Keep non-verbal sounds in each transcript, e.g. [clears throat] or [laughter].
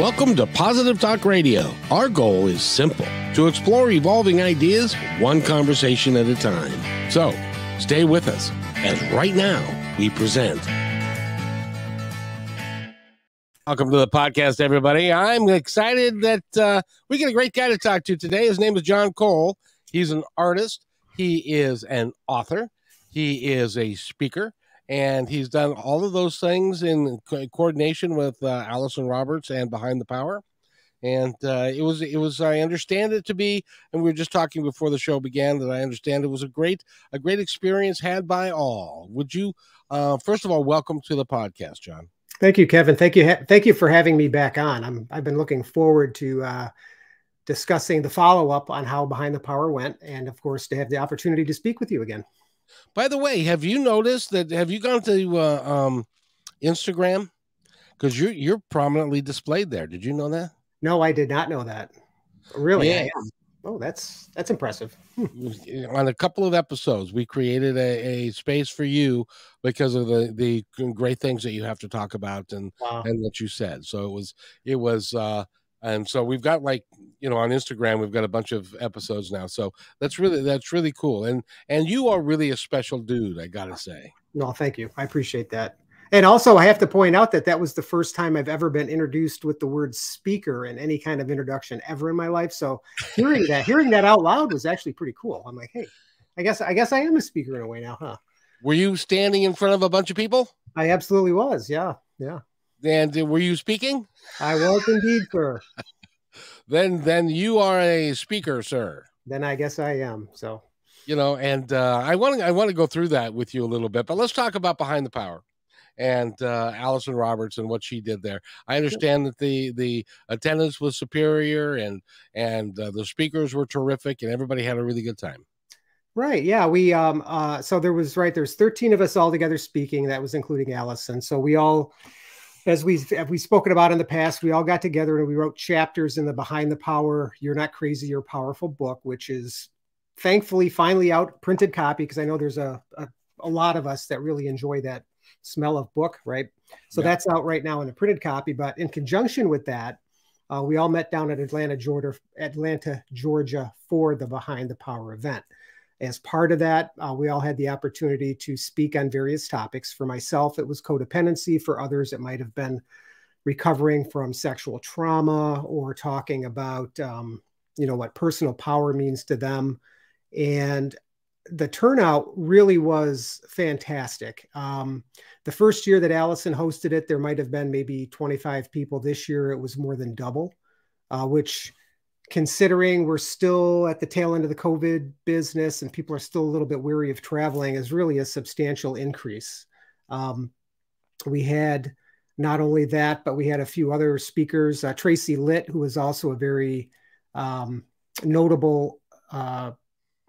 Welcome to Positive Talk Radio. Our goal is simple to explore evolving ideas one conversation at a time. So stay with us as right now we present. Welcome to the podcast, everybody. I'm excited that uh, we get a great guy to talk to today. His name is John Cole. He's an artist, he is an author, he is a speaker, and he's done all of those things in co- coordination with uh, Allison Roberts and Behind the Power. And uh, it was, it was. I understand it to be, and we were just talking before the show began that I understand it was a great, a great experience had by all. Would you, uh, first of all, welcome to the podcast, John? Thank you, Kevin. Thank you. Thank you for having me back on. I'm, I've been looking forward to uh, discussing the follow up on how Behind the Power went, and of course, to have the opportunity to speak with you again. By the way, have you noticed that? Have you gone to uh, um, Instagram? Because you're you're prominently displayed there. Did you know that? No, I did not know that. Really? Yeah. Oh, that's that's impressive. Hmm. On a couple of episodes, we created a, a, space for you because of the the great things that you have to talk about and wow. and what you said. So it was it was uh and so we've got like you know on instagram we've got a bunch of episodes now. So that's really that's really cool. And and you are really a special dude i gotta ah, say. no thank you. I appreciate that. And also i have to point out that that was the first time i've ever been introduced with the word speaker in any kind of introduction ever in my life. So hearing that hearing that out loud was actually pretty cool. I'm like hey i guess i guess i am a speaker in a way now huh? Were you standing in front of a bunch of people? I absolutely was. Yeah yeah and were you speaking? I was indeed, sir. [laughs] then, then you are a speaker, sir. Then I guess I am. So, you know, and uh, I want to I want to go through that with you a little bit, but let's talk about behind the power and uh, Allison Roberts and what she did there. I understand that the the attendance was superior and and uh, the speakers were terrific and everybody had a really good time. Right. Yeah. We um uh so there was right there's 13 of us all together speaking. That was including Allison. So we all as we have we spoken about in the past, we all got together and we wrote chapters in the Behind the Power, You're Not Crazy, You're Powerful book, which is thankfully finally out printed copy because I know there's a, a, a lot of us that really enjoy that smell of book, right? So yeah. that's out right now in a printed copy. But in conjunction with that, uh, we all met down at Atlanta, Georgia, Atlanta, Georgia, for the Behind the Power event. As part of that, uh, we all had the opportunity to speak on various topics. For myself, it was codependency. For others, it might have been recovering from sexual trauma or talking about, um, you know, what personal power means to them. And the turnout really was fantastic. Um, the first year that Allison hosted it, there might have been maybe 25 people. This year, it was more than double, uh, which considering we're still at the tail end of the COVID business and people are still a little bit weary of traveling, is really a substantial increase. Um, we had not only that, but we had a few other speakers. Uh, Tracy Litt, who is also a very um, notable uh,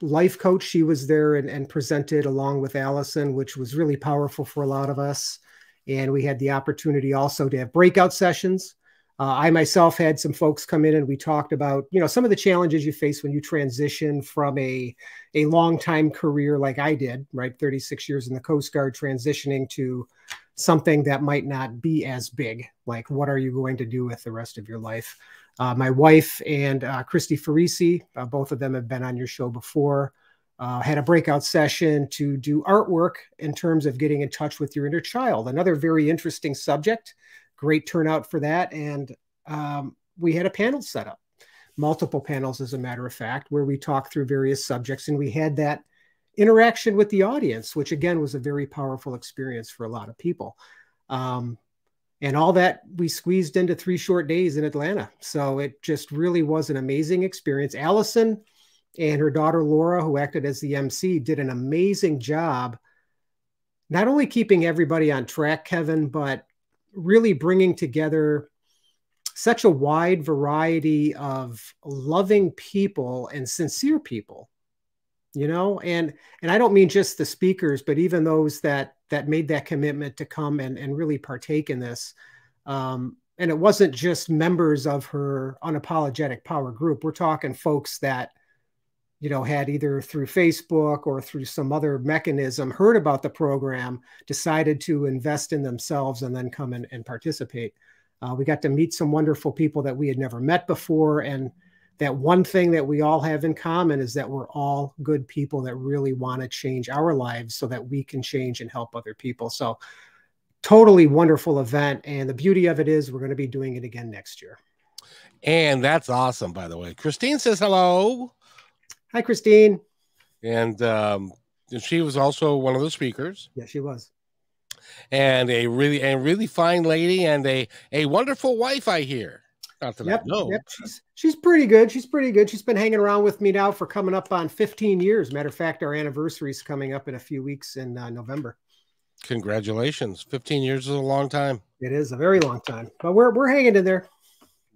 life coach, she was there and, and presented along with Allison, which was really powerful for a lot of us. And we had the opportunity also to have breakout sessions uh, I myself had some folks come in and we talked about, you know, some of the challenges you face when you transition from a a long time career like I did, right, 36 years in the Coast Guard, transitioning to something that might not be as big. Like, what are you going to do with the rest of your life? Uh, my wife and uh, Christy Farisi, uh, both of them have been on your show before. Uh, had a breakout session to do artwork in terms of getting in touch with your inner child. Another very interesting subject great turnout for that. And um, we had a panel set up, multiple panels, as a matter of fact, where we talked through various subjects and we had that interaction with the audience, which again was a very powerful experience for a lot of people. Um, and all that we squeezed into three short days in Atlanta. So it just really was an amazing experience. Allison and her daughter Laura, who acted as the MC, did an amazing job, not only keeping everybody on track, Kevin, but really bringing together such a wide variety of loving people and sincere people you know? And and i don't mean just the speakers but even those that that made that commitment to come and and really partake in this. Um and it wasn't just members of her unapologetic power group. We're talking folks that you know, had either through Facebook or through some other mechanism heard about the program, decided to invest in themselves and then come in and participate. Uh, we got to meet some wonderful people that we had never met before. And that one thing that we all have in common is that we're all good people that really want to change our lives so that we can change and help other people. So, totally wonderful event. And the beauty of it is, we're going to be doing it again next year. And that's awesome, by the way. Christine says hello. Hi, Christine. And um, she was also one of the speakers. Yeah, she was and a really and really fine lady and a a wonderful wife. I hear. Not that yep, I know. Yep. She's she's pretty good. She's pretty good. She's been hanging around with me now for coming up on 15 years. Matter of fact, our anniversary is coming up in a few weeks in uh, November. Congratulations! 15 years is a long time. It is a very long time, but we're we're hanging in there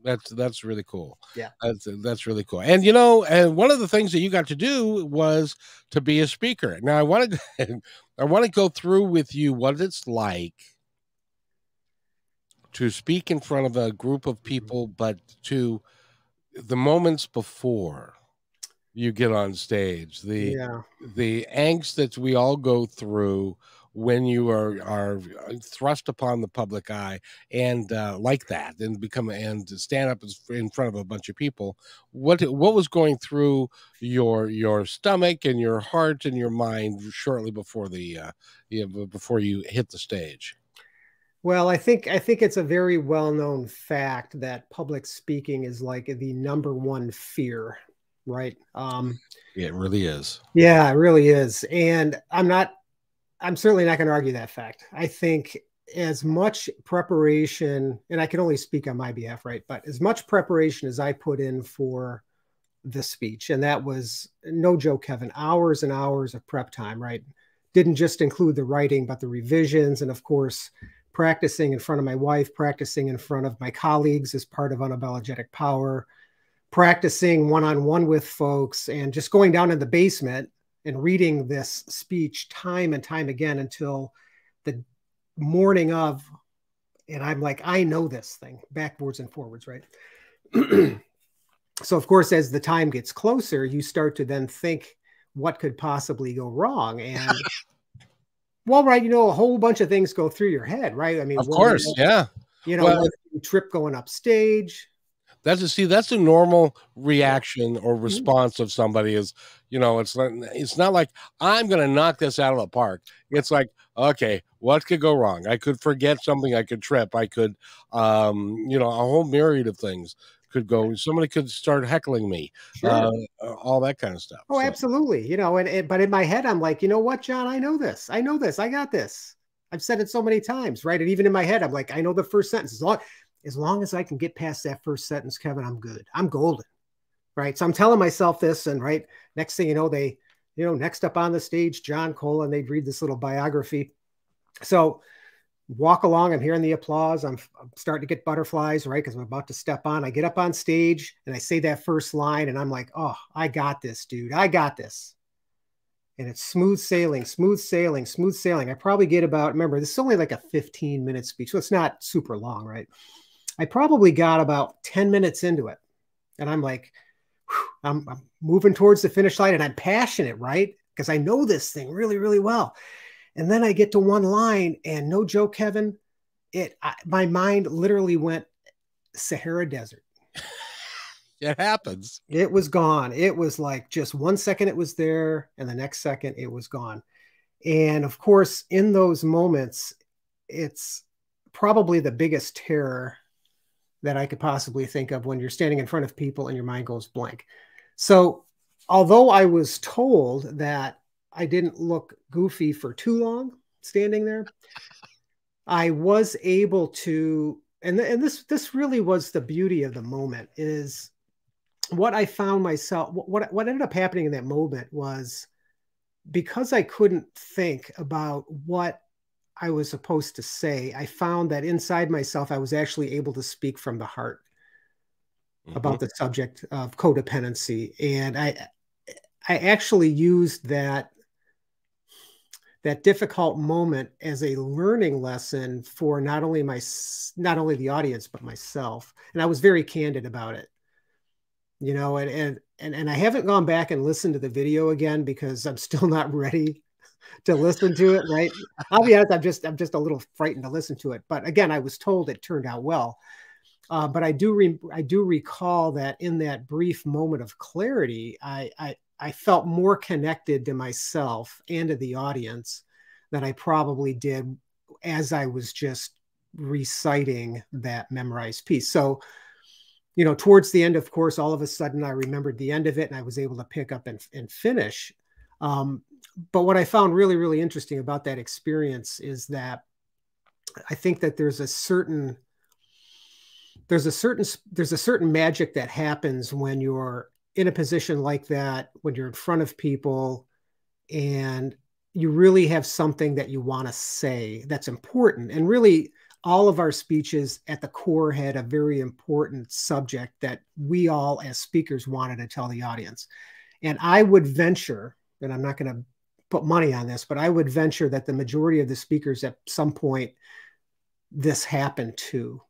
that's that's really cool. Yeah, that's that's really cool. And you know, and one of the things that you got to do was to be a speaker. Now I want to [laughs] I want to go through with you what it's like to speak in front of a group of mm-hmm. people, but to the moments before you get on stage, the yeah. the angst that we all go through when you are are thrust upon the public eye and uh, like that and become and stand up in front of a bunch of people what what was going through your your stomach and your heart and your mind shortly before the uh, you know, before you hit the stage? Well i think i think it's a very well known fact that public speaking is like the number one fear right? Um it really is. Yeah it really is. And i'm not I'm certainly not going to argue that fact. I think as much preparation, and I can only speak on my behalf, right? But as much preparation as I put in for the speech, and that was no joke, Kevin, hours and hours of prep time, right? Didn't just include the writing, but the revisions, and of course, practicing in front of my wife, practicing in front of my colleagues as part of unapologetic power, practicing one on one with folks, and just going down in the basement and reading this speech time and time again until the morning of and i'm like i know this thing backwards and forwards right? [clears throat] So of course as the time gets closer you start to then think what could possibly go wrong. And [laughs] well right you know a whole bunch of things go through your head right? I mean of course you know, yeah. You know well, trip going up stage that's a see. That's a normal reaction or mm-hmm. response of somebody. Is you know, it's not. It's not like I'm going to knock this out of the park. It's like, okay, what could go wrong? I could forget something. I could trip. I could, um, you know, a whole myriad of things could go. Somebody could start heckling me. Sure. Uh, uh all that kind of stuff. Oh, so. absolutely. You know, and, and but in my head, I'm like, you know what, John? I know this. I know this. I got this. I've said it so many times, right? And even in my head, I'm like, I know the first sentence. As long as long as I can get past that first sentence, Kevin, I'm good. I'm golden. Right. So I'm telling myself this, and right next thing you know, they, you know, next up on the stage, John Cole, and they'd read this little biography. So walk along, I'm hearing the applause. I'm, I'm starting to get butterflies, right? Because I'm about to step on. I get up on stage and I say that first line, and I'm like, oh, I got this, dude. I got this. And it's smooth sailing, smooth sailing, smooth sailing. I probably get about, remember, this is only like a 15 minute speech, so it's not super long, right? I probably got about 10 minutes into it. And I'm like, I'm, I'm moving towards the finish line and I'm passionate, right? Because I know this thing really, really well. And then I get to one line, and no joke, Kevin, it I, my mind literally went Sahara Desert. [laughs] it happens. It was gone. It was like just one second it was there, and the next second it was gone. And of course, in those moments, it's probably the biggest terror that I could possibly think of when you're standing in front of people and your mind goes blank. So, although I was told that I didn't look goofy for too long standing there, I was able to and, and this this really was the beauty of the moment is what I found myself what what ended up happening in that moment was because I couldn't think about what I was supposed to say, I found that inside myself, I was actually able to speak from the heart mm-hmm. about the subject of codependency. And I, I actually used that that difficult moment as a learning lesson for not only my not only the audience but myself and i was very candid about it you know and and and, and i haven't gone back and listened to the video again because i'm still not [laughs] ready to listen to it, right? I'll be honest, I'm just I'm just a little frightened to listen to it. But again, I was told it turned out well. Uh, but I do re- I do recall that in that brief moment of clarity, I, I I felt more connected to myself and to the audience than I probably did as I was just reciting that memorized piece. So, you know, towards the end, of course, all of a sudden I remembered the end of it and I was able to pick up and, and finish. Um, but what I found really, really interesting about that experience is that I think that there's a certain there's a certain there's a certain magic that happens when you're in a position like that when you're in front of people and you really have something that you want to say that's important. And really all of our speeches at the core had a very important subject that we all as speakers wanted to tell the audience. And i would venture and i'm not going to put money on this but i would venture that the majority of the speakers at some point this happened to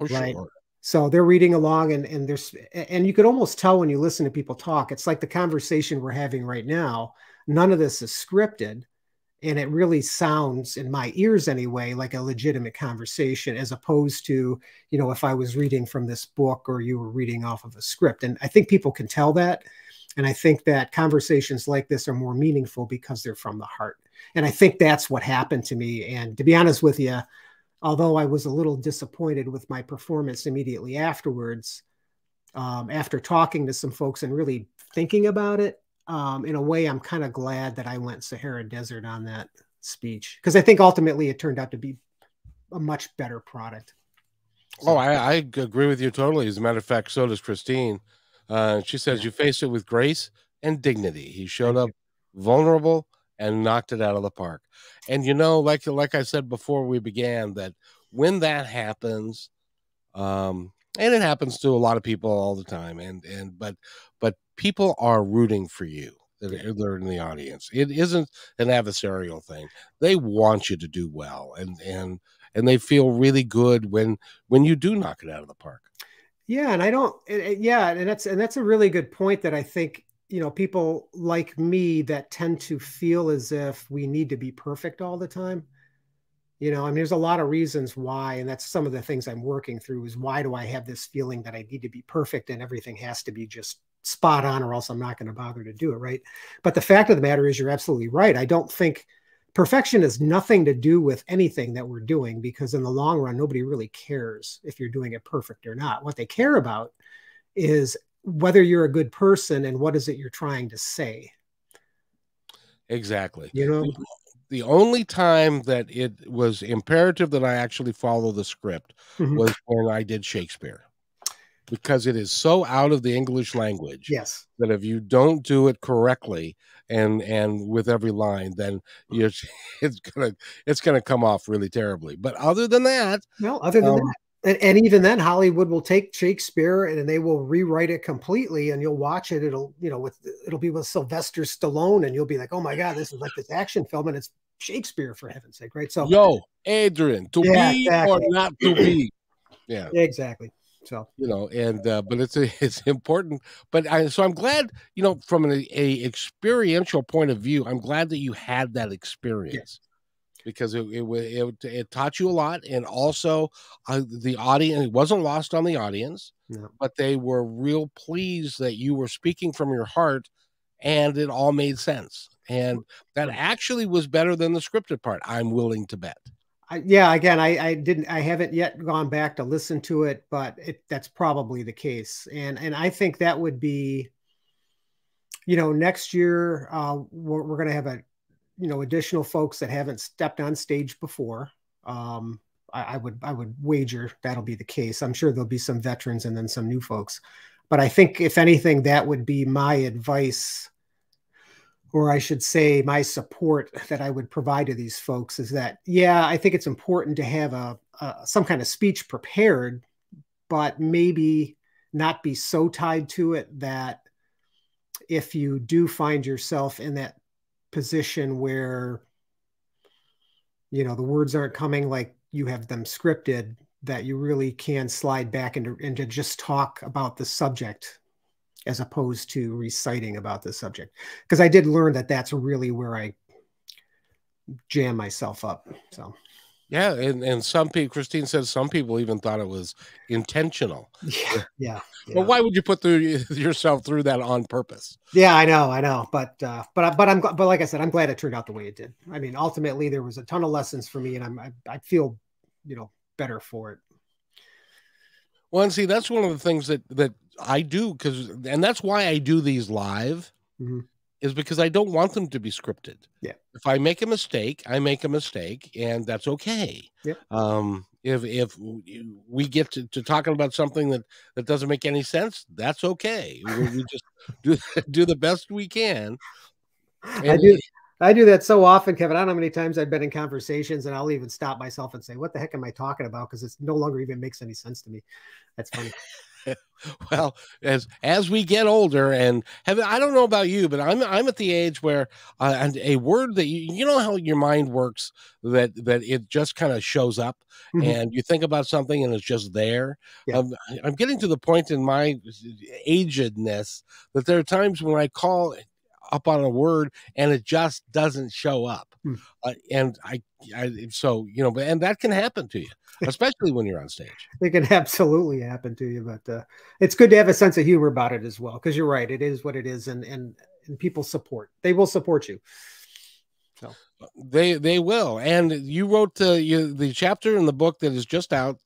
Oh, right? sure. So they're reading along, and and there's and you could almost tell when you listen to people talk. It's like the conversation we're having right now. None of this is scripted, and it really sounds, in my ears anyway, like a legitimate conversation, as opposed to you know if I was reading from this book or you were reading off of a script. And I think people can tell that, and I think that conversations like this are more meaningful because they're from the heart. And I think that's what happened to me. And to be honest with you although I was a little disappointed with my performance immediately afterwards, um, after talking to some folks and really thinking about it, um, in a way, I'm kind of glad that I went Sahara Desert on that speech because I think ultimately it turned out to be a much better product. So. Oh, I, I, agree with you totally. As a matter of fact, so does Christine. Uh, she says you faced it with grace and dignity. He showed up vulnerable and knocked it out of the park. And you know, like like I said before we began, that when that happens, um, and it happens to a lot of people all the time, and and but but people are rooting for you that are in the audience. It isn't an adversarial thing. They want you to do well, and and and they feel really good when when you do knock it out of the park. Yeah, and I don't. Yeah, and that's and that's a really good point that I think you know people like me that tend to feel as if we need to be perfect all the time you know i mean there's a lot of reasons why and that's some of the things i'm working through is why do i have this feeling that i need to be perfect and everything has to be just spot on or else i'm not going to bother to do it right but the fact of the matter is you're absolutely right i don't think perfection has nothing to do with anything that we're doing because in the long run nobody really cares if you're doing it perfect or not what they care about is whether you're a good person and what is it you're trying to say. Exactly. You know, the only time that it was imperative that I actually follow the script mm-hmm. was when I did Shakespeare. Because it is so out of the English language. Yes. That if you don't do it correctly and and with every line, then you're [laughs] it's gonna it's gonna come off really terribly. But other than that, no, other than um, that, and, and, even then hollywood will take shakespeare and they will rewrite it completely and you'll watch it it'll you know with it'll be with sylvester stallone and you'll be like oh my god this is like this action film and it's shakespeare for heaven's sake right so yo adrian to yeah, be exactly. or not to be yeah exactly so you know and uh, but it's a, [laughs] it's important but I, so i'm glad you know from an a experiential point of view i'm glad that you had that experience because it it, it, it taught you a lot, and also uh, the audience it wasn't lost on the audience, no. but they were real pleased that you were speaking from your heart, and it all made sense, and that actually was better than the scripted part. I'm willing to bet. Yeah, again, I, I didn't, I haven't yet gone back to listen to it, but it, that's probably the case, and and I think that would be, you know, next year uh, we're, we're going to have a you know additional folks that haven't stepped on stage before. Um, I, I, would I would wager that'll be the case. I'm sure there'll be some veterans and then some new folks, but I think if anything, that would be my advice, or I should say my support that I would provide to these folks is that yeah, I think it's important to have a, a some kind of speech prepared, but maybe not be so tied to it that if you do find yourself in that position where you know the words aren't coming like you have them scripted that you really can slide back into into just talk about the subject as opposed to reciting about the subject because I did learn that that's really where I jam myself up. So yeah, and, and some people, Christine says some people even thought it was intentional. Yeah, [laughs] yeah. But why would you put through [laughs] yourself through that on purpose? Yeah, I know, I know, but uh, but but I'm but like I said, I'm glad it turned out the way it did. I mean, ultimately, there was a ton of lessons for me, and I'm I, I feel you know better for it. Well, and see, that's one of the things that that I do because, and that's why I do these live. Mm-hmm is because I don't want them to be scripted. Yeah. If I make a mistake, I make a mistake, and that's okay. Yeah. Um, if if we get to, to talking about something that that doesn't make any sense, that's okay. We, we just [laughs] do do the best we can. And I do. I do that so often, Kevin. I don't know how many times I've been in conversations and I'll even stop myself and say, What the heck am I talking about? Because it no longer even makes any sense to me. That's funny. [laughs] well, as as we get older, and have I don't know about you, but I'm I'm at the age where uh, and a word that you you know how your mind works that that it just kind of shows up, mm-hmm. and you think about something and it's just there. Yeah. Um, I'm getting to the point in my agedness that there are times when I call up on a word and it just doesn't show up, mm. uh, and I, I so you know, and that can happen to you especially when you're on stage. [laughs] It can absolutely happen to you, but uh, it's good to have a sense of humor about it as well. Because you're right, it is what it is, and and and people support. They will support you. So they they will. And you wrote the you, the chapter in the book that is just out.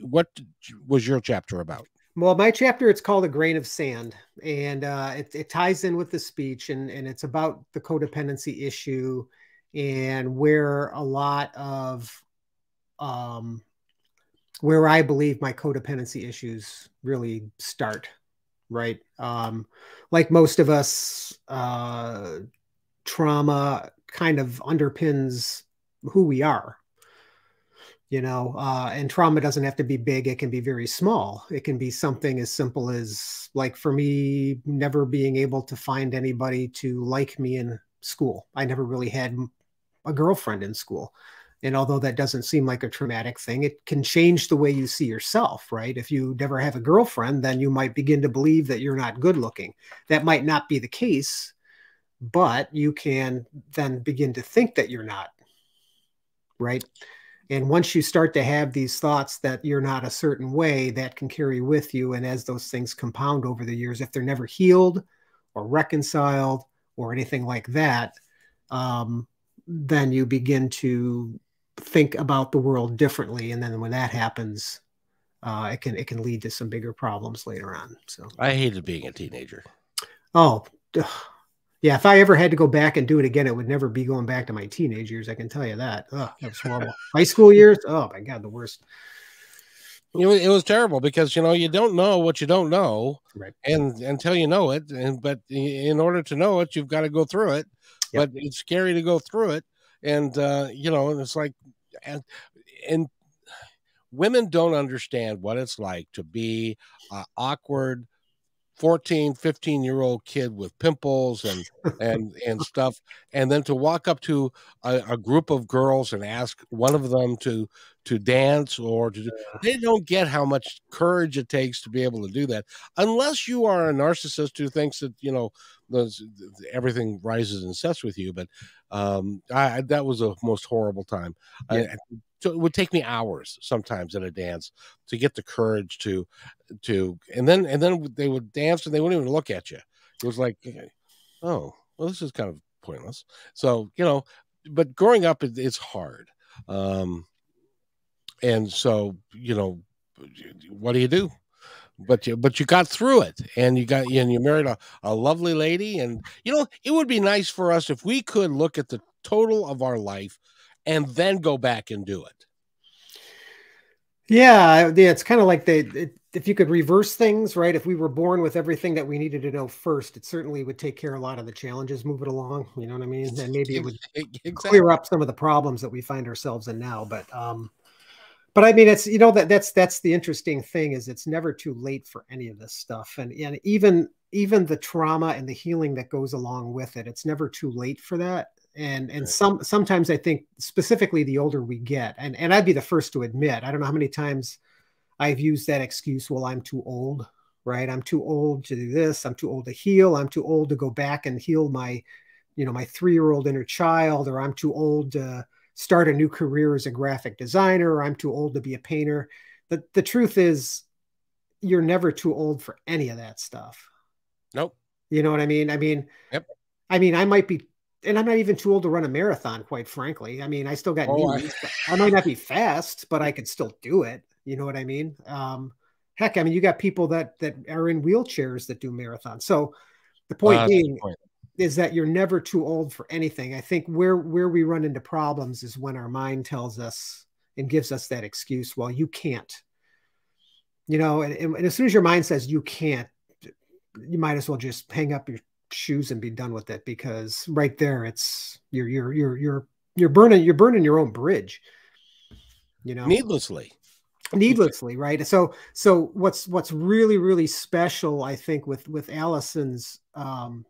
What was your chapter about? Well, my chapter it's called "A Grain of Sand," and uh, it, it ties in with the speech, and and it's about the codependency issue and where a lot of um, where I believe my codependency issues really start, right? Um, like most of us, uh, trauma kind of underpins who we are, you know, uh, and trauma doesn't have to be big, it can be very small. It can be something as simple as, like, for me, never being able to find anybody to like me in school. I never really had a girlfriend in school and although that doesn't seem like a traumatic thing, it can change the way you see yourself, right? If you never have a girlfriend, then you might begin to believe that you're not good looking. That might not be the case, but you can then begin to think that you're not, right? And once you start to have these thoughts that you're not a certain way, that can carry with you. And as those things compound over the years, if they're never healed or reconciled or anything like that, um, then you begin to think about the world differently. And then when that happens uh, it can it can lead to some bigger problems later on. So i hated being a teenager. Oh yeah if i ever had to go back and do it again it would never be going back to my teenage years i can tell you that. Oh that was horrible. High school [laughs] years? Oh my god the worst. It was, it was terrible because you know you don't know what you don't know right. and until you know it and but in order to know it you've got to go through it yep. but it's scary to go through it and uh, you know, and it's like, and and women don't understand what it's like to be uh, awkward 14 15 year old kid with pimples and and and stuff and then to walk up to a, a, group of girls and ask one of them to to dance or to they don't get how much courage it takes to be able to do that unless you are a narcissist who thinks that you know those, everything rises and sets with you but um I, that was a most horrible time yeah. I, so it would take me hours sometimes at a dance to get the courage to to and then and then they would dance and they wouldn't even look at you. It was like oh well this is kind of pointless. So you know but growing up it, it's hard. Um and so you know what do you do? But you but you got through it and you got and you married a, a lovely lady and you know it would be nice for us if we could look at the total of our life and then go back and do it. Yeah, yeah, it's kind of like they it, if you could reverse things, right? If we were born with everything that we needed to know first, it certainly would take care of a lot of the challenges, move it along. You know what I mean? And maybe it would [laughs] exactly. clear up some of the problems that we find ourselves in now. But um, but I mean, it's you know that that's that's the interesting thing is it's never too late for any of this stuff, and and even even the trauma and the healing that goes along with it, it's never too late for that and and some sometimes i think specifically the older we get and and i'd be the first to admit i don't know how many times i've used that excuse well i'm too old right? I'm too old to do this. I'm too old to heal. I'm too old to go back and heal my, you know, my three year old inner child, or I'm too old to start a new career as a graphic designer, or I'm too old to be a painter. The, the truth is, you're never too old for any of that stuff. Nope. You know what I mean? I mean, yep. I mean, I might be, and I'm not even too old to run a marathon, quite frankly. I mean, I still got oh, knees. I, I might not be fast, but I could still do it. You know what I mean? Um, heck, I mean, you got people that that are in wheelchairs that do marathons. So the point uh, being point. is that you're never too old for anything. I think where where we run into problems is when our mind tells us and gives us that excuse. Well, you can't. You know, and, and as soon as your mind says you can't, you might as well just hang up your shoes and be done with it because right there it's you're you're you're you're you're burning you're burning your own bridge you know? Needlessly. Needlessly right? So so what's what's really really special i think with with allison's um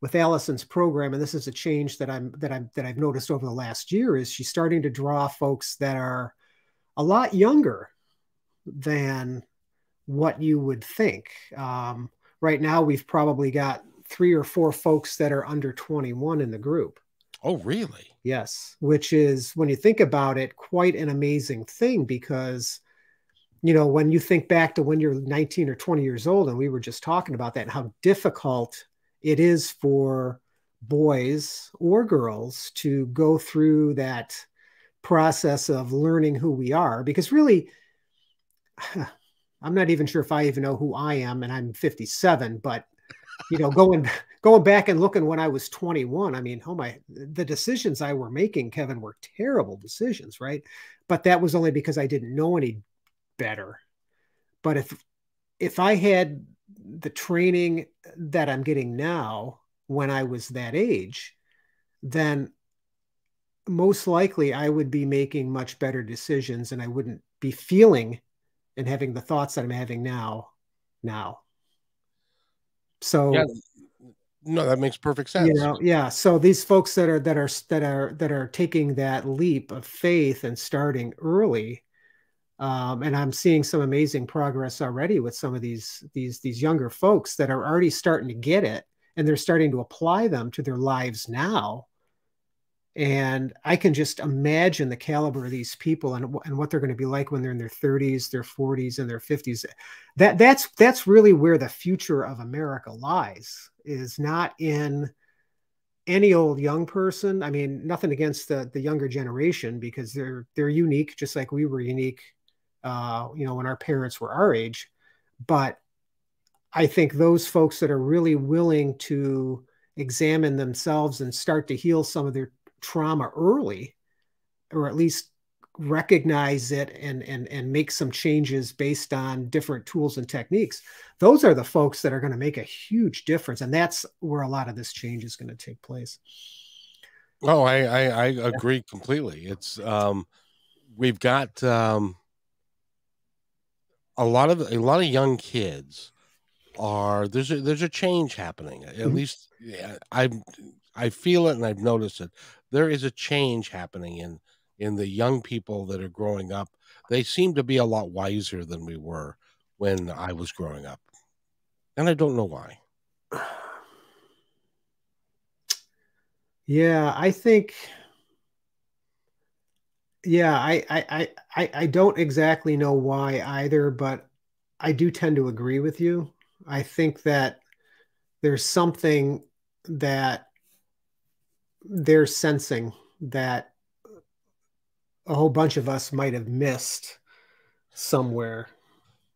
with allison's program and this is a change that i'm that i'm that i've noticed over the last year is she's starting to draw folks that are a lot younger than what you would think. Um right now we've probably got three or four folks that are under 21 in the group. Oh really? Yes, which is when you think about it, quite an amazing thing because, you know, when you think back to when you're 19 or 20 years old, and we were just talking about that and how difficult it is for boys or girls to go through that process of learning who we are, because really, [sighs] I'm not even sure if I even know who I am, and I'm 57, but you know, going going back and looking when I was 21, I mean, oh my, the decisions I were making, Kevin, were terrible decisions, right? But that was only because I didn't know any better. But if if I had the training that I'm getting now when I was that age, then most likely I would be making much better decisions and I wouldn't be feeling and having the thoughts that I'm having now now. So yeah. no, that makes perfect sense. You know, yeah. So these folks that are that are that are that are taking that leap of faith and starting early, um, and I'm seeing some amazing progress already with some of these these these younger folks that are already starting to get it, and they're starting to apply them to their lives now and i can just imagine the caliber of these people and, and what they're going to be like when they're in their 30s their 40s and their 50s that that's that's really where the future of america lies is not in any old young person. I mean nothing against the the younger generation because they're they're unique just like we were unique uh you know when our parents were our age. But i think those folks that are really willing to examine themselves and start to heal some of their trauma early, or at least recognize it and and and make some changes based on different tools and techniques those are the folks that are going to make a huge difference and that's where a lot of this change is going to take place. Oh i i, I agree completely. It's um we've got um a lot of a lot of young kids are there's a there's a change happening at mm-hmm. least yeah, i i feel it and i've noticed it there is a change happening in in the young people that are growing up. They seem to be a lot wiser than we were when I was growing up. And I don't know why. [sighs] Yeah, I think yeah, I I I I don't exactly know why either, but I do tend to agree with you. I think that there's something that they're sensing that a whole bunch of us might have missed somewhere.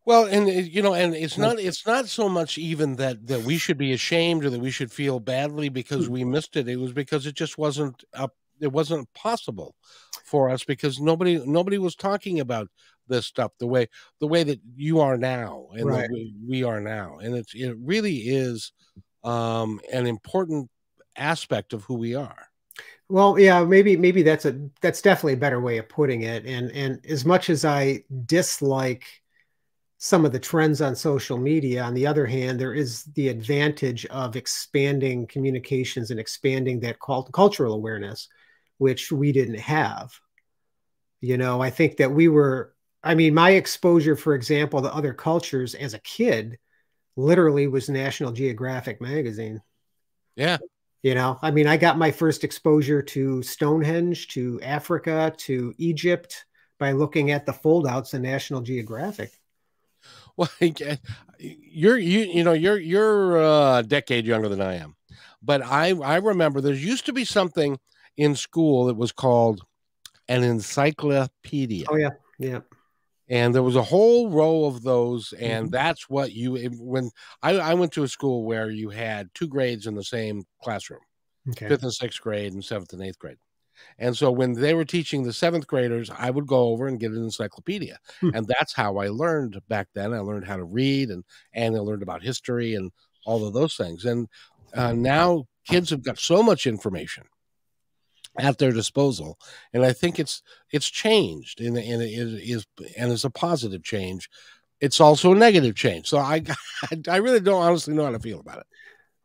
Well and you know and it's not it's not so much even that that we should be ashamed or that we should feel badly because we missed it. It was because it just wasn't up it wasn't possible for us because nobody nobody was talking about this stuff the way the way that you are now and right. we, we are now. And it's it really is um an important aspect of who we are. Well, yeah, maybe maybe that's a that's definitely a better way of putting it. And and as much as I dislike some of the trends on social media, on the other hand, there is the advantage of expanding communications and expanding that cult- cultural awareness, which we didn't have. You know, I think that we were. I mean, my exposure, for example, to other cultures as a kid literally was National Geographic magazine. Yeah. You know, I mean, I got my first exposure to Stonehenge, to Africa, to Egypt by looking at the foldouts in National Geographic. [laughs] Well, you're you you know you're you're uh, a decade younger than I am, but I I remember there used to be something in school that was called an encyclopedia. Oh yeah, yeah. And there was a whole row of those, and mm-hmm. that's what you when I, I went to a school where you had two grades in the same classroom, okay. fifth and sixth grade, and seventh and eighth grade. And so when they were teaching the seventh graders, I would go over and get an encyclopedia. Hmm. And that's how I learned back then. I learned how to read and, and I learned about history and all of those things. And uh, now kids have got so much information at their disposal. And I think it's, it's changed and, and it is, and it's a positive change. It's also a negative change. So I, [laughs] I really don't honestly know how to feel about it.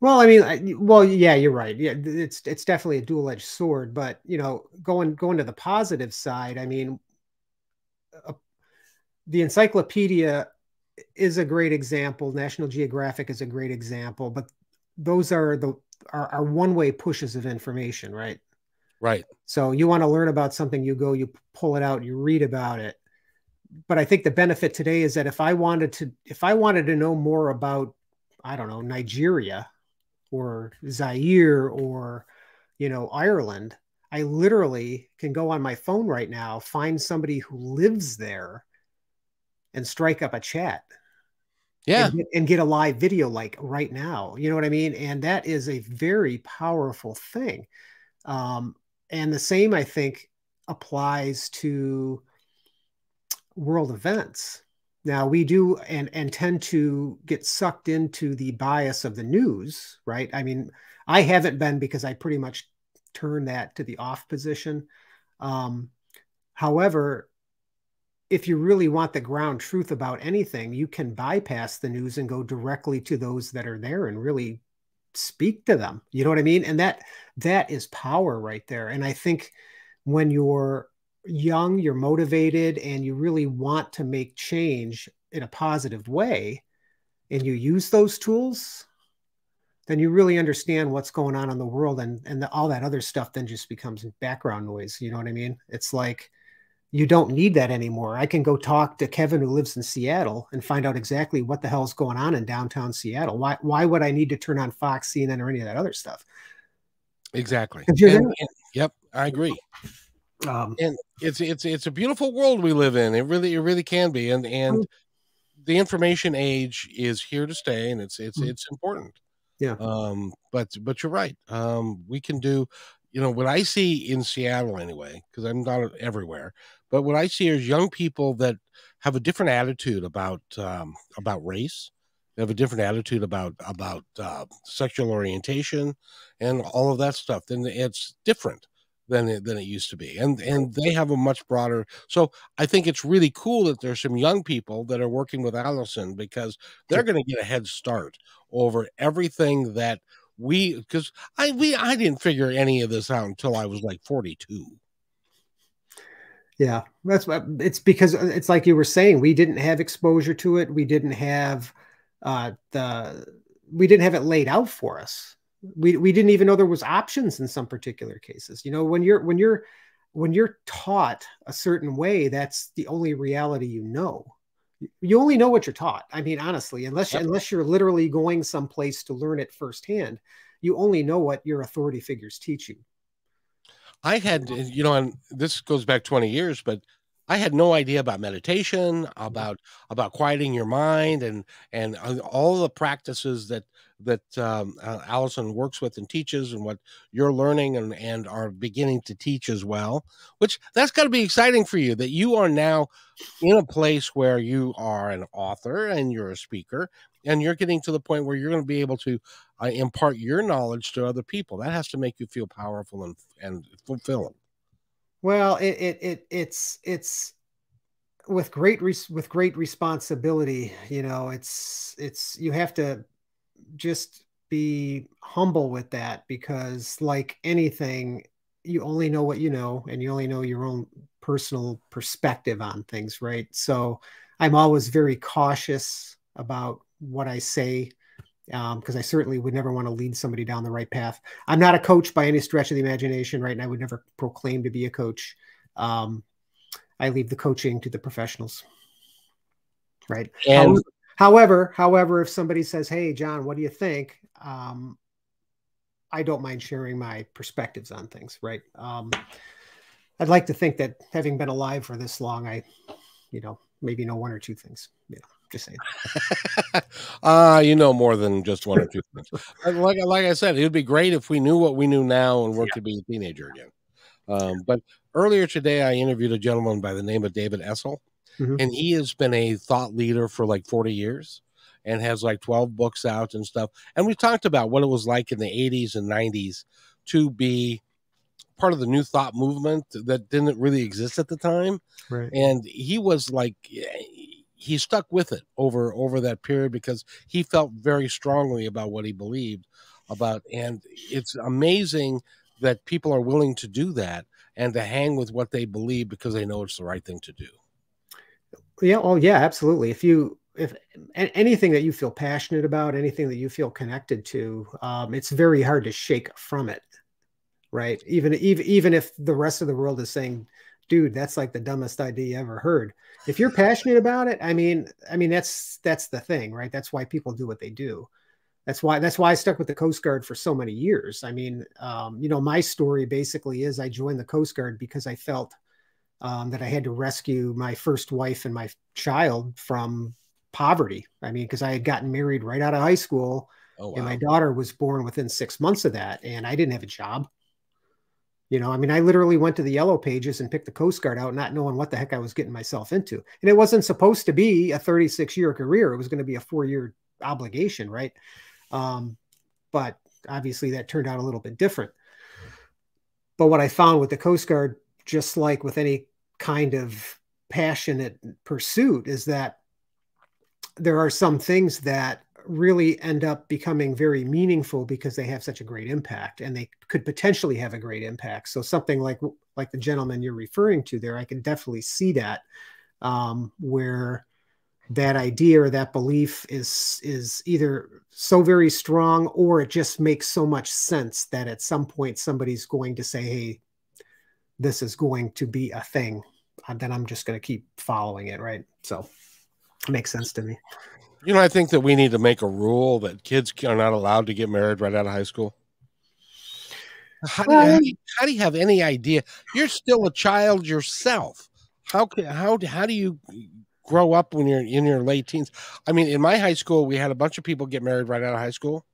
Well, I mean, I, well, yeah, you're right. Yeah, it's it's definitely a dual edged sword. But you know, going going to the positive side, I mean, uh, the encyclopedia is a great example. National Geographic is a great example. But those are the are, are one way pushes of information, right? Right. So you want to learn about something, you go, you pull it out, you read about it. But I think the benefit today is that if I wanted to, if I wanted to know more about, I don't know, Nigeria, or Zaire or you know Ireland, I literally can go on my phone right now, find somebody who lives there, and strike up a chat. Yeah. And get, and get, a live video like right now. You know what I mean? And that is a very powerful thing. Um, and the same, I think, applies to world events. Now we do and and tend to get sucked into the bias of the news, right? I mean, I haven't been because I pretty much turn that to the off position. Um, however, if you really want the ground truth about anything, you can bypass the news and go directly to those that are there and really speak to them. You know what I mean? And that that is power right there. And I think when you're young, you're motivated, and you really want to make change in a positive way, and you use those tools, then you really understand what's going on in the world, and and the, all that other stuff then just becomes background noise. You know what I mean? It's like you don't need that anymore. I can go talk to Kevin who lives in Seattle and find out exactly what the hell's going on in downtown Seattle. Why why would I need to turn on Fox, CNN, or any of that other stuff? Exactly. And, yep, I agree. Um, and it's it's it's a beautiful world we live in. It really it really can be, and and mm. the information age is here to stay, and it's it's mm. it's important. Yeah. Um. But but you're right. Um. We can do. You know what I see in Seattle anyway, because I'm not everywhere. But what I see is young people that have a different attitude about um, about race. Have a different attitude about about uh, sexual orientation and all of that stuff. Then it's different than it, than it used to be and and they have a much broader so i think it's really cool that there's some young people that are working with allison because they're going to get a head start over everything that we because i we i didn't figure any of this out until i was like 42 yeah that's what it's because uh, it's like you were saying we didn't have exposure to it we didn't have uh the we didn't have it laid out for us. We we didn't even know there was options in some particular cases. You know when you're when you're when you're taught a certain way that's the only reality you know. You only know what you're taught. I mean honestly unless yep. unless you're literally going someplace to learn it firsthand you only know what your authority figures teach you. I had you know and this goes back 20 years but I had no idea about meditation, about about quieting your mind, and and uh, all the practices that that um, uh, Allison works with and teaches, and what you're learning and and are beginning to teach as well. Which that's got to be exciting for you that you are now in a place where you are an author and you're a speaker, and you're getting to the point where you're going to be able to uh, impart your knowledge to other people. That has to make you feel powerful and and fulfilling. Well, it it, it it's it's with great res- with great responsibility. You know, it's it's you have to just be humble with that because, like anything, you only know what you know, and you only know your own personal perspective on things, right? So, I'm always very cautious about what I say because um, I certainly would never want to lead somebody down the right path. I'm not a coach by any stretch of the imagination, right? And I would never proclaim to be a coach. Um, I leave the coaching to the professionals, right? And however, however, if somebody says, "Hey, John, what do you think?" Um, I don't mind sharing my perspectives on things, right? Um, I'd like to think that having been alive for this long, I, you know, maybe know one or two things. You know, just saying. [laughs] Ah, uh, you know more than just one or two things. Like, like I said, it would be great if we knew what we knew now and were yeah. to be a teenager again. Um, but earlier today, I interviewed a gentleman by the name of David Essel, mm-hmm. and he has been a thought leader for like 40 years and has like 12 books out and stuff. And we talked about what it was like in the 80s and 90s to be part of the new thought movement that didn't really exist at the time. Right. And he was like he stuck with it over over that period because he felt very strongly about what he believed about and it's amazing that people are willing to do that and to hang with what they believe because they know it's the right thing to do. Yeah, oh yeah, absolutely. If you if anything that you feel passionate about, anything that you feel connected to, um, it's very hard to shake from it, right? Even even even if the rest of the world is saying, "Dude, that's like the dumbest idea you ever heard." If you're passionate about it, I mean, I mean that's that's the thing, right? That's why people do what they do. That's why that's why I stuck with the Coast Guard for so many years. I mean, um, you know, my story basically is I joined the Coast Guard because I felt um, that I had to rescue my first wife and my child from poverty. I mean, because I had gotten married right out of high school, oh, wow. and my daughter was born within six months of that, and I didn't have a job. You know, I mean, I literally went to the yellow pages and picked the Coast Guard out, not knowing what the heck I was getting myself into. And it wasn't supposed to be a 36 year career, it was going to be a four year obligation, right? Um, but obviously, that turned out a little bit different. But what I found with the Coast Guard, just like with any kind of passionate pursuit, is that there are some things that really end up becoming very meaningful because they have such a great impact and they could potentially have a great impact so something like like the gentleman you're referring to there i can definitely see that um, where that idea or that belief is is either so very strong or it just makes so much sense that at some point somebody's going to say hey this is going to be a thing then i'm just going to keep following it right so it makes sense to me. You know, I think that we need to make a rule that kids are not allowed to get married right out of high school. How do, you, how, do you, how do you have any idea? You're still a child yourself. How can how how do you grow up when you're in your late teens? I mean, in my high school, we had a bunch of people get married right out of high school.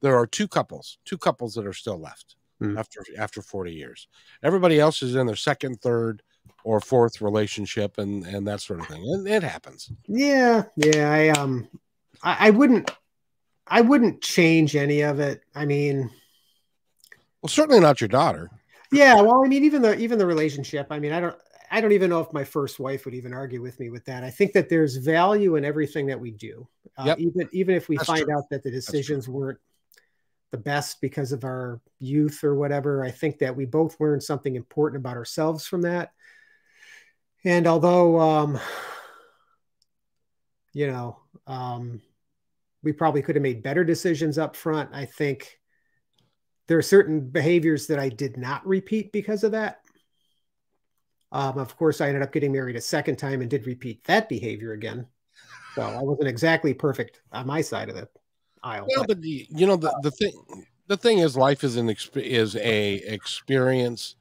There are two couples, two couples that are still left mm. after after 40 years. Everybody else is in their second, third, or fourth relationship and and that sort of thing. And it happens. Yeah, yeah. I um, I, I wouldn't, I wouldn't change any of it. I mean, well, certainly not your daughter. Yeah, well, I mean, even the even the relationship. I mean, I don't. I don't even know if my first wife would even argue with me with that. I think that there's value in everything that we do, uh, yep. even even if we That's find true. out that the decisions weren't the best because of our youth or whatever. I think that we both learned something important about ourselves from that. And although, um, you know, um, we probably could have made better decisions up front, I think there are certain behaviors that I did not repeat because of that. Um, of course, I ended up getting married a second time and did repeat that behavior again. So I wasn't exactly perfect on my side of the aisle. Well, but, the, you know the, the thing the thing is, life is an is a experience,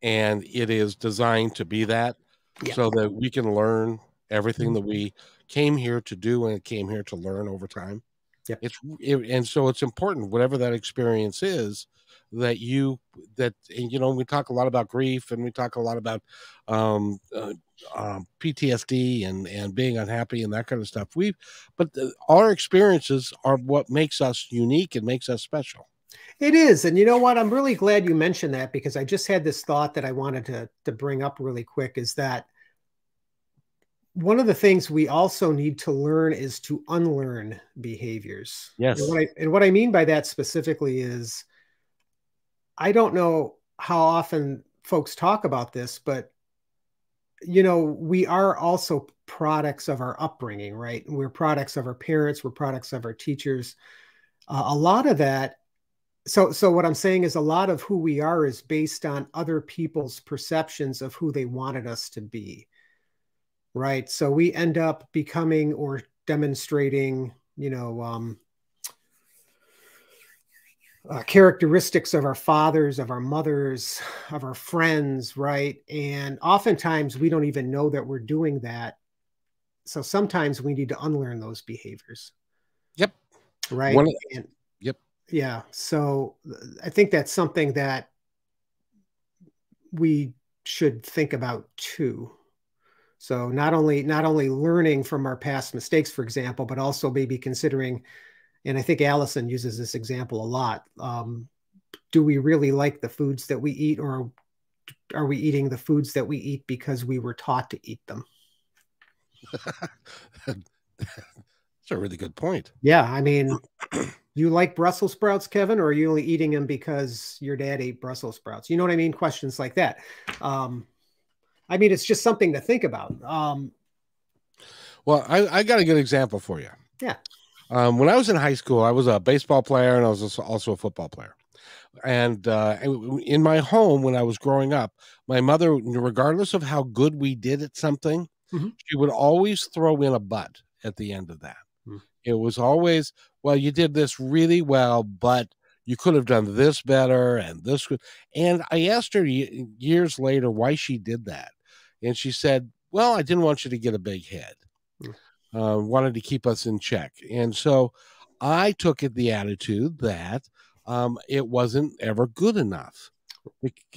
and it is designed to be that yeah. so that we can learn everything that we came here to do and came here to learn over time. Yeah. It's it, and so it's important whatever that experience is that you that you know we talk a lot about grief and we talk a lot about um, uh, um, PTSD and and being unhappy and that kind of stuff. We but the, our experiences are what makes us unique and makes us special. It is. And you know what? I'm really glad you mentioned that because I just had this thought that I wanted to, to bring up really quick is that one of the things we also need to learn is to unlearn behaviors. Yes. And what I, and what I mean by that specifically is I don't know how often folks talk about this, but you know, we are also products of our upbringing, right? We're products of our parents, we're products of our teachers. Uh, a lot of that so so what i'm saying is a lot of who we are is based on other people's perceptions of who they wanted us to be right. So we end up becoming or demonstrating you know um, uh, characteristics of our fathers of our mothers of our friends right? And oftentimes we don't even know that we're doing that. So sometimes we need to unlearn those behaviors. Yep. Right? One, and, yep. Yeah. So i think that's something that we should think about too so not only not only learning from our past mistakes for example but also maybe considering and i think allison uses this example a lot um, do we really like the foods that we eat or are we eating the foods that we eat because we were taught to eat them that's a really good point yeah i mean you like Brussels sprouts, Kevin, or are you only eating them because your dad ate Brussels sprouts? You know what I mean? Questions like that. Um, I mean, it's just something to think about. Um, well, I, I got a good example for you. Yeah. Um, when I was in high school, I was a baseball player and I was also a football player. And uh, in my home, when I was growing up, my mother, regardless of how good we did at something, mm-hmm. she would always throw in a but at the end of that. Mm-hmm. It was always, well, you did this really well, but you could have done this better and this. And I asked her years later why she did that. And she said, well, I didn't want you to get a big head. Mm. Uh, wanted to keep us in check. And so I took it the attitude that um, it wasn't ever good enough.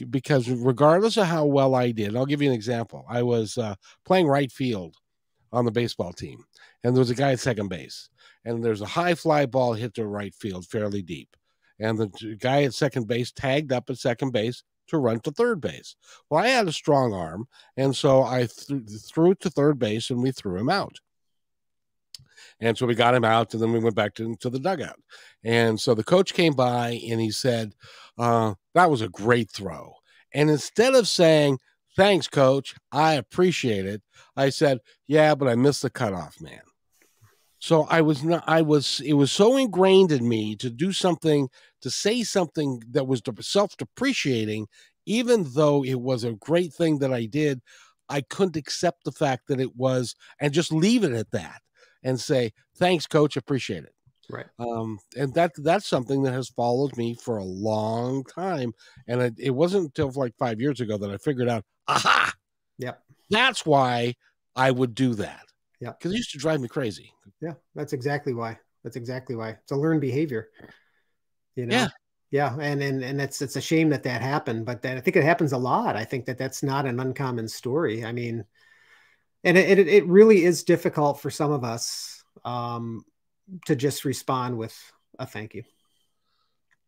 Because regardless of how well I did, I'll give you an example. I was uh, playing right field on the baseball team, and there was a guy at second base and there's a high fly ball hit to right field fairly deep. And the guy at second base tagged up at second base to run to third base. Well, I had a strong arm, and so I th- threw it to third base and we threw him out. And so we got him out, and then we went back to, to the dugout. And so the coach came by and he said, uh, That was a great throw. And instead of saying, Thanks, coach, I appreciate it, I said, Yeah, but I missed the cutoff, man. So I was not, I was, it was so ingrained in me to do something, to say something that was self depreciating, even though it was a great thing that I did. I couldn't accept the fact that it was, and just leave it at that and say, thanks, coach, appreciate it. Right. Um, and that that's something that has followed me for a long time. And it, it wasn't until like five years ago that I figured out, aha, yep. That's why I would do that. Yeah. Because it used to drive me crazy. Yeah. That's exactly why. That's exactly why. It's a learned behavior. You know? Yeah. Yeah. And, and, and it's, it's a shame that that happened, but that, I think it happens a lot. I think that that's not an uncommon story. I mean, and it, it, it really is difficult for some of us um, to just respond with a thank you.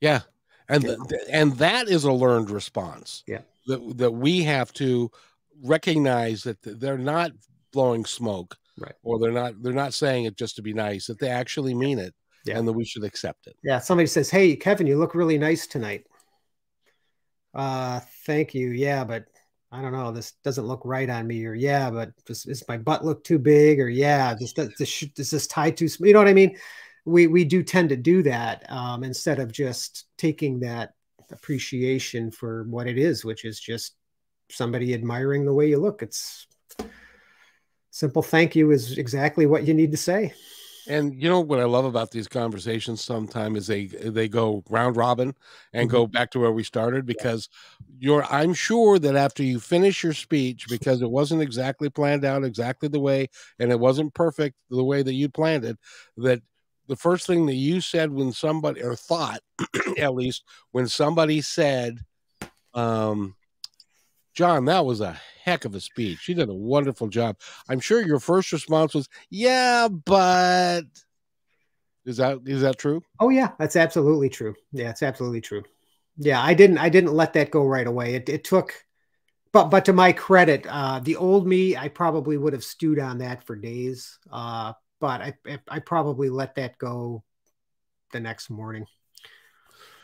Yeah. And, yeah. And that is a learned response. Yeah. That, that we have to recognize that they're not blowing smoke right. Or they're not they're not saying it just to be nice that they actually mean it yeah. and that we should accept it. Yeah somebody says hey kevin you look really nice tonight. Uh thank you. Yeah but i don't know this doesn't look right on me or yeah but does, does my butt look too big? Or yeah this does this, does this tie too you know what i mean? We we do tend to do that um, instead of just taking that appreciation for what it is which is just somebody admiring the way you look. It's simple thank you is exactly what you need to say. And you know what I love about these conversations sometimes is they they go round robin and mm-hmm. go back to where we started because you're I'm sure that after you finish your speech because it wasn't exactly planned out exactly the way and it wasn't perfect the way that you planned it that the first thing that you said when somebody or thought [clears throat] at least when somebody said um John, that was a heck of a speech. You did a wonderful job. I'm sure your first response was, "Yeah, but." Is that is that true? Oh yeah, that's absolutely true. Yeah, it's absolutely true. Yeah, I didn't I didn't let that go right away. It it took but but to my credit, uh the old me, I probably would have stewed on that for days. Uh but I I probably let that go the next morning.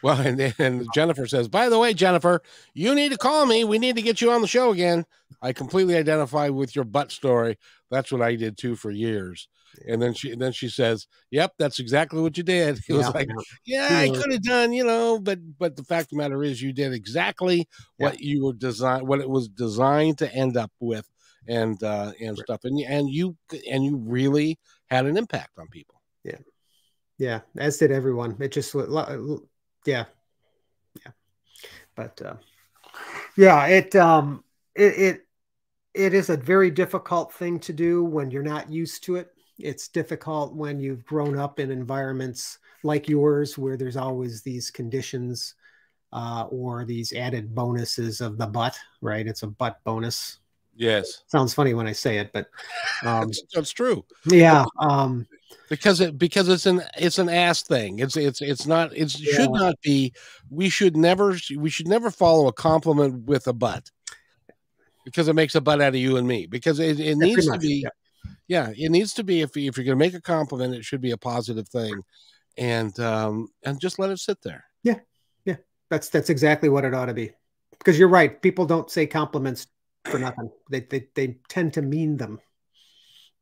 Well, and, and Jennifer says, by the way, Jennifer, you need to call me. We need to get you on the show again. I completely identify with your butt story. That's what I did too for years. And then she, and then she says, "Yep, that's exactly what you did." [laughs] It was Yeah, like, yeah. yeah, I could have done, you know, but but the fact of the matter is, you did exactly what you were designed, what it was designed to end up with, and uh, and stuff, and you- and you and you really had an impact on people. Yeah, yeah, as did everyone. It just, yeah, yeah. But uh, yeah, it um, it it it is a very difficult thing to do when you're not used to it. It's difficult when you've grown up in environments like yours where there's always these conditions uh, or these added bonuses of the butt. Right? It's a butt bonus. Yes, Sounds funny when I say it, but um, [laughs] that's, that's true yeah. Um, because it because it's an it's an ass thing. It's it's it's not it should not be. We should never we should never follow a compliment with a butt because it makes a butt out of you and me. Because it, it yeah, needs to much, be. yeah. yeah it needs to be if, if you're going to make a compliment it should be a positive thing and um and just let it sit there yeah yeah That's that's exactly what it ought to be. Because you're right. People don't say compliments for nothing. They, they they tend to mean them.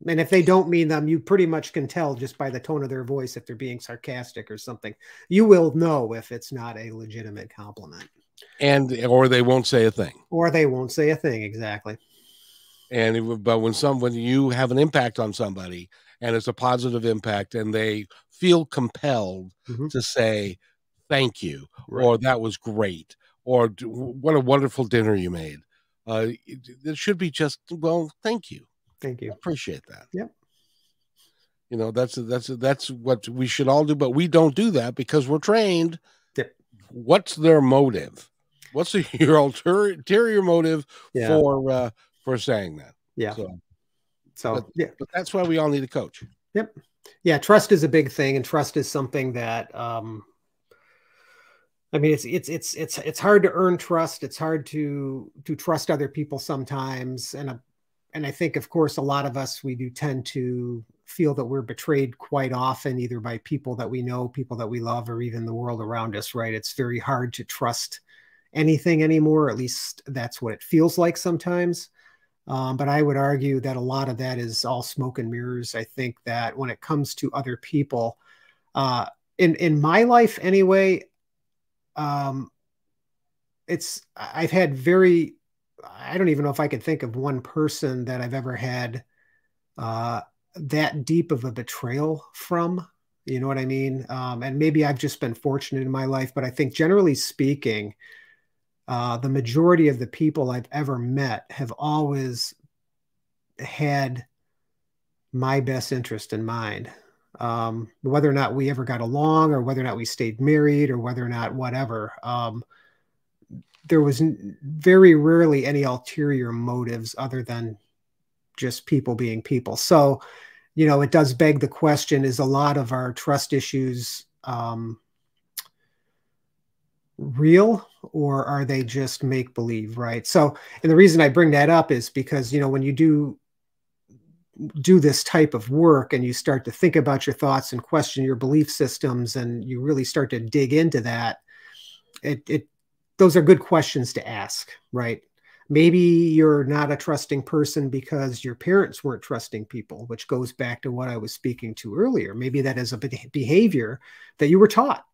And if they don't mean them, you pretty much can tell just by the tone of their voice if they're being sarcastic or something. You will know if it's not a legitimate compliment. and or they won't say a thing Or they won't say a thing exactly. and it, but when some when you have an impact on somebody and it's a positive impact and they feel compelled Mhm. to say thank you Right. or that was great or what a wonderful dinner you made uh it, it should be just well thank you Thank you. appreciate that. Yep. You know, that's that's that's what we should all do, but we don't do that because we're trained. Yep. What's their motive? What's [laughs] the, your ulterior, motive Yeah. for uh, for saying that? yeah. So, So but- yeah. but that's why we all need a coach. Yep. Yeah trust is a big thing and trust is something that um i mean it's it's it's it's it's hard to earn trust it's hard to to trust other people sometimes and uh, and i think of course a lot of us we do tend to feel that we're betrayed quite often either by people that we know people that we love or even the world around us right it's very hard to trust anything anymore at least that's what it feels like sometimes um, but I would argue that a lot of that is all smoke and mirrors. I think that when it comes to other people, uh, in in my life anyway, um, it's I've had very I don't even know if I could think of one person that I've ever had uh, that deep of a betrayal from. You know what I mean? Um, and maybe I've just been fortunate in my life, but I think generally speaking, uh, the majority of the people I've ever met have always had my best interest in mind. Um, whether or not we ever got along, or whether or not we stayed married, or whether or not whatever, um, there was very rarely any ulterior motives other than just people being people. So, you know, it does beg the question: Is a lot of our trust issues um, real or are they just make believe right so and the reason i bring that up is because you know when you do do this type of work and you start to think about your thoughts and question your belief systems and you really start to dig into that it, it those are good questions to ask right maybe you're not a trusting person because your parents weren't trusting people which goes back to what i was speaking to earlier maybe that is a behavior that you were taught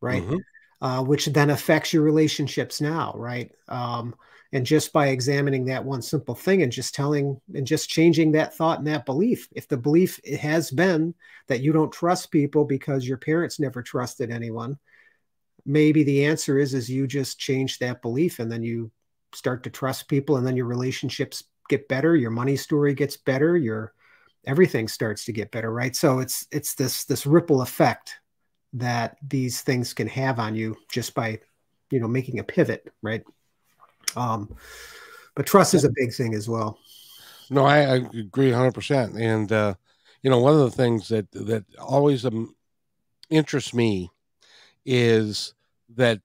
right Mhm. uh, which then affects your relationships now, right? Um, and just by examining that one simple thing and just telling and just changing that thought and that belief, if the belief has been that you don't trust people because your parents never trusted anyone, maybe the answer is is you just change that belief and then you start to trust people and then your relationships get better, your money story gets better, your everything starts to get better, right? So it's it's this this ripple effect that these things can have on you just by you know making a pivot right um but trust is a big thing as well No, I, I agree 100%. And, uh, you know, one of the things that, that always um, interests me is that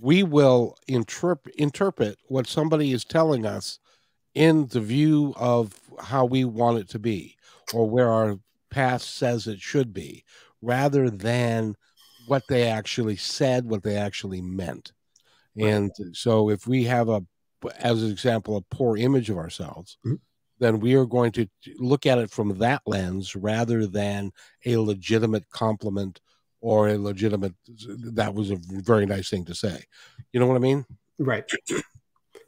we will interpret interpret what somebody is telling us in the view of how we want it to be or where our past says it should be rather than what they actually said, what they actually meant. And so if we have a, as an example, a poor image of ourselves, Mhm. then we are going to look at it from that lens rather than a legitimate compliment or a legitimate, that was a very nice thing to say. You know what I mean? Right.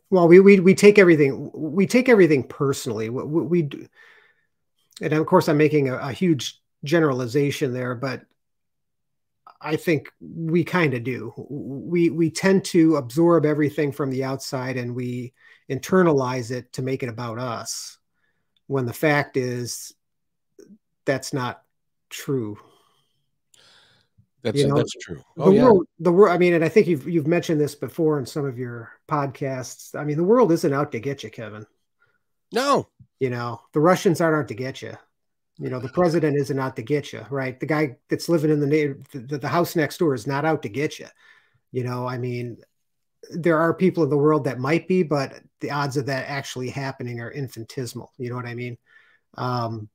Well, we we we take everything we take everything personally. We, we, do, and of course, I'm making a, a huge generalization there, but I think we kind of do. We we tend to absorb everything from the outside and we internalize it to make it about us. When the fact is, that's not true. That's You know, that's true. the Oh yeah, world the world i mean and i think you've you've mentioned this before in some of your podcasts. I mean the world isn't out to get you kevin. No, you know the russians aren't out to get you. You know the president isn't out to get you right? The guy that's living in the the, the house next door is not out to get you. You know i mean there are people in the world that might be but the odds of that actually happening are infinitesimal. You know what i mean? Um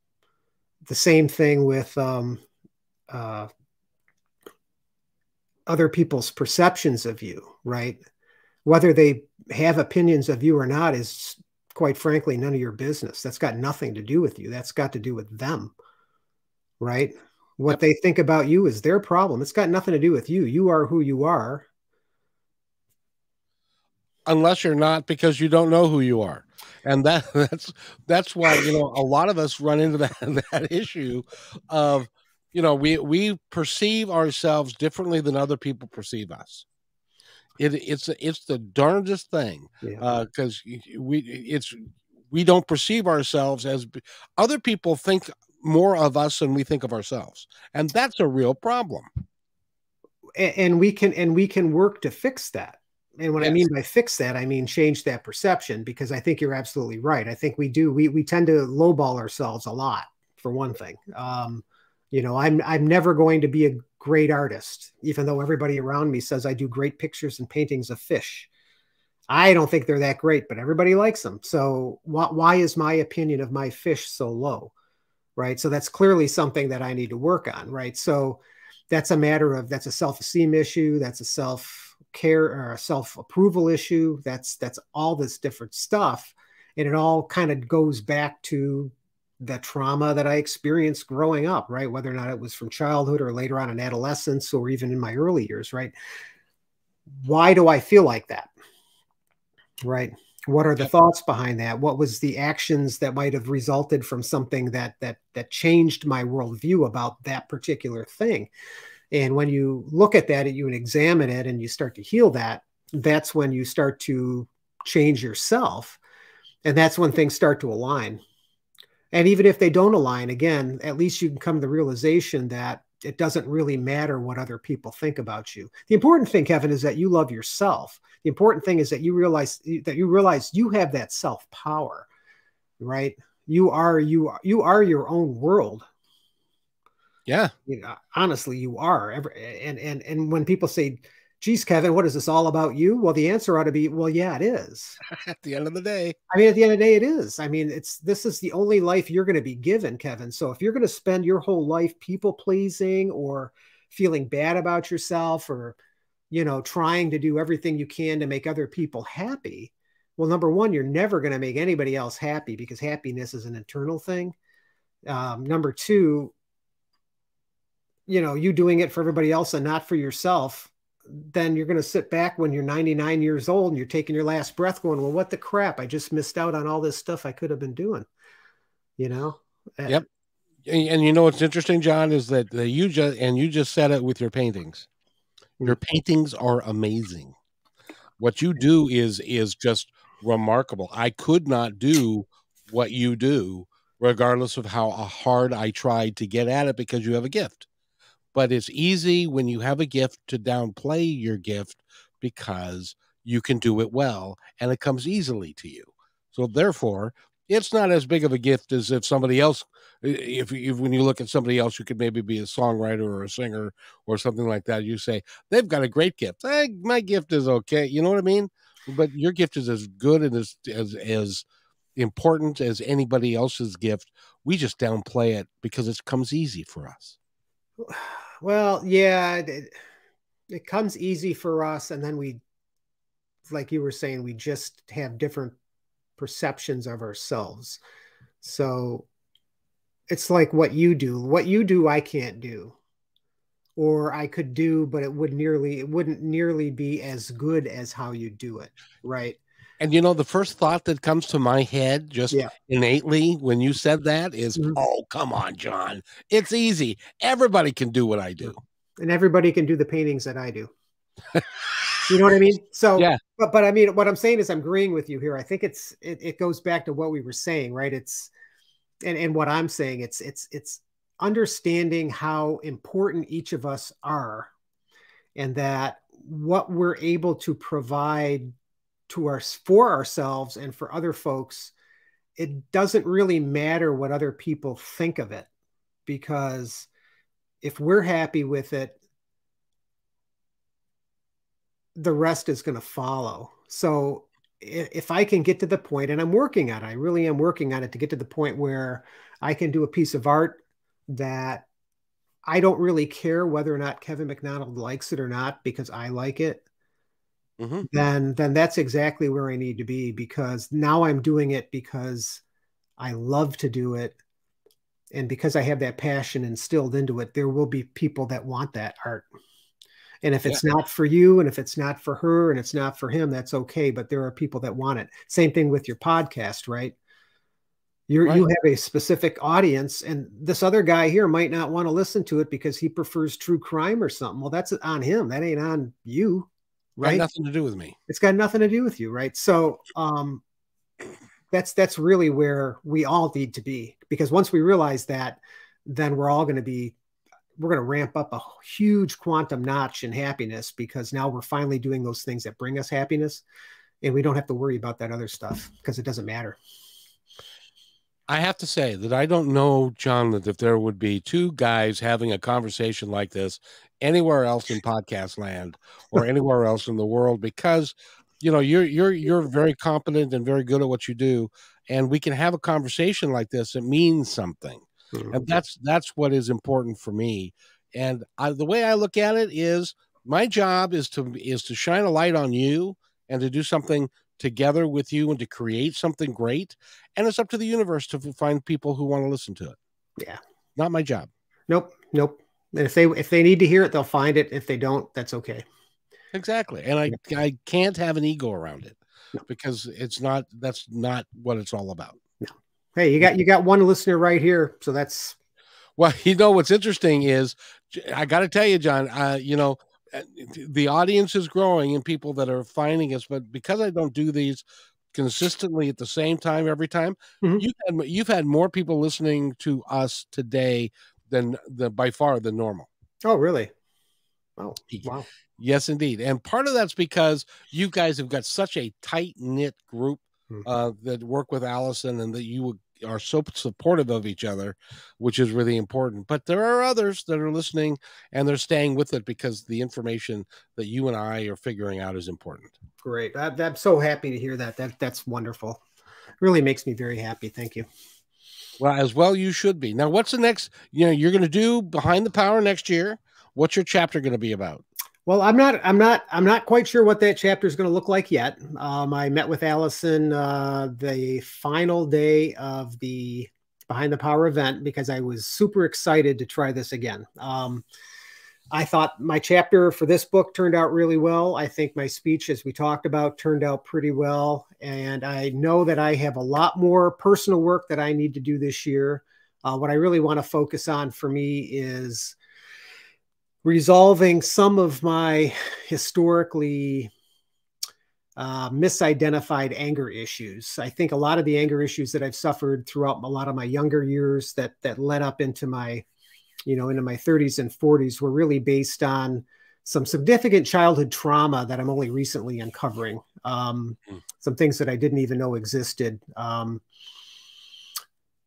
the same thing with um uh other people's perceptions of you, right? Whether they have opinions of you or not is quite frankly none of your business. That's got nothing to do with you. That's got to do with them, right? What Yep. they think about you is their problem. It's got nothing to do with you. You are who you are. unless you're not because you don't know who you are and that [laughs] that's that's why you know a lot of us run into that [laughs] that issue of you know we we perceive ourselves differently than other people perceive us it it's it's the darndest thing Yeah. because we it's we don't perceive ourselves as other people think more of us than we think of ourselves and that's a real problem A- and we can and we can work to fix that. And what I mean by fix that, I mean change that perception because I think you're absolutely right. I think we do we we tend to lowball ourselves a lot for one thing. Um, you know, I'm I'm never going to be a great artist, even though everybody around me says I do great pictures and paintings of fish. I don't think they're that great, but everybody likes them. So why, why is my opinion of my fish so low? Right. So that's clearly something that I need to work on. Right. So that's a matter of that's a self-esteem issue. That's a self care or a self-approval issue. That's that's all this different stuff. And it all kind of goes back to the trauma that I experienced growing up, right? Whether or not it was from childhood or later on in adolescence or even in my early years, right? Why do I feel like that? Right. What are the thoughts behind that? What was the actions that might have resulted from something that that that changed my worldview about that particular thing? And when you look at that and you examine it and you start to heal that, that's when you start to change yourself. And that's when things start to align. And even if they don't align, again, at least you can come to the realization that it doesn't really matter what other people think about you. The important thing, Kevin, is that you love yourself. The important thing is that you realize that you realize you have that self power, right? You are you are, you are your own world. yeah You know, honestly, you are. Every, and and and when people say, "Geez, Kevin, what is this all about you?" Well, the answer ought to be, "Well, yeah, it is." [laughs] at the end of the day I mean, at the end of the day, it is. I mean, it's this is the only life you're going to be given, Kevin. So if you're going to spend your whole life people pleasing or feeling bad about yourself or, you know, trying to do everything you can to make other people happy, well, number one, you're never going to make anybody else happy because happiness is an internal thing. Um, number two, you know, you doing it for everybody else and not for yourself then you're going to sit back when you're 99 years old and you're taking your last breath going well what the crap? I just missed out on all this stuff i could have been doing you know? Uh, Yep. and, and you know what's interesting john is that, that you just and you just said it with your paintings. Your paintings are amazing. What you do is is just remarkable. I could not do what you do regardless of how hard i tried to get at it because you have a gift but it's easy when you have a gift to downplay your gift because you can do it well and it comes easily to you. So therefore it's not as big of a gift as if somebody else if, if when you look at somebody else who could maybe be a songwriter or a singer or something like that you say they've got a great gift. Eh, my gift is okay. You know what i mean? But your gift is as good and as as as important as anybody else's gift. We just downplay it because it comes easy for us [sighs] Well, yeah, it, it comes easy for us, and then we, like you were saying, we just have different perceptions of ourselves. So it's like what you do. What you do, I can't do or I could do, but it would nearly it wouldn't nearly be as good as how you do it, right? And you know, the first thought that comes to my head just yeah. innately when you said that is, mm-hmm. oh, come on, John. It's easy. Everybody can do what I do. And everybody can do the paintings that I do. you know what I mean? [laughs] So yeah. But but I mean what I'm saying is I'm agreeing with you here. I think it's it, it goes back to what we were saying, right? It's and, and what I'm saying, it's it's it's understanding how important each of us are and that what we're able to provide to us for ourselves and for other folks it doesn't really matter what other people think of it because if we're happy with it the rest is going to follow so if i can get to the point and i'm working on it i really am working on it to get to the point where i can do a piece of art that I don't really care whether or not Kevin McDonald likes it or not because I like it. Mm-hmm. Then, then that's exactly where I need to be because now I'm doing it because I love to do it, and because I have that passion instilled into it. There will be people that want that art, and if it's yeah. not for you, and if it's not for her, and it's not for him, that's okay. But there are people that want it. Same thing with your podcast, right? you right. you have a specific audience, and this other guy here might not want to listen to it because he prefers true crime or something. Well, that's on him. That ain't on you, right? Got nothing to do with me. It's got nothing to do with you, right? So, um, that's that's really where we all need to be because once we realize that, then we're all going to be we're going to ramp up a huge quantum notch in happiness because now we're finally doing those things that bring us happiness and we don't have to worry about that other stuff because it doesn't matter. I have to say that I don't know, John, that if there would be two guys having a conversation like this anywhere else in podcast land or anywhere else in the world, because you know you're you're you're very competent and very good at what you do, and we can have a conversation like this. It means something, mm-hmm. and that's that's what is important for me. And I, the way I look at it is, my job is to is to shine a light on you and to do something together with you and to create something great. And it's up to the universe to find people who want to listen to it. Yeah. Not my job. Nope. Nope. And if they if they need to hear it, they'll find it. If they don't, that's okay. Exactly. And I I can't have an ego around it no. because it's not that's not what it's all about. No. Hey, you got you got one listener right here, so that's well, [laughs] you know what's interesting is I got to tell you, John. Uh, you know, the audience is growing and people that are finding us but because i don't do these consistently at the same time every time mm-hmm. you've, had, you've had more people listening to us today than the by far than normal oh really oh wow yes indeed and part of that's because you guys have got such a tight knit group mm-hmm. uh, that work with allison and that you are so supportive of each other, which is really important. But there are others that are listening and they're staying with it because the information that you and I are figuring out is important. Great. I, I'm so happy to hear that. That that's wonderful. Really makes me very happy. Thank you. Well, as well you should be. Now, what's the next? You know, you're going to do behind the power next year. What's your chapter going to be about? Well, I'm not. I'm not. I'm not quite sure what that chapter is going to look like yet. Um, I met with Allison uh, the final day of the Behind the Power event because I was super excited to try this again. Um, I thought my chapter for this book turned out really well. I think my speech, as we talked about, turned out pretty well. And I know that I have a lot more personal work that I need to do this year. Uh, what I really want to focus on for me is resolving some of my historically uh, misidentified anger issues. I think a lot of the anger issues that I've suffered throughout a lot of my younger years that that led up into my, you know, into my 30s and 40s were really based on some significant childhood trauma that I'm only recently uncovering. Um, mm. Some things that I didn't even know existed. Um,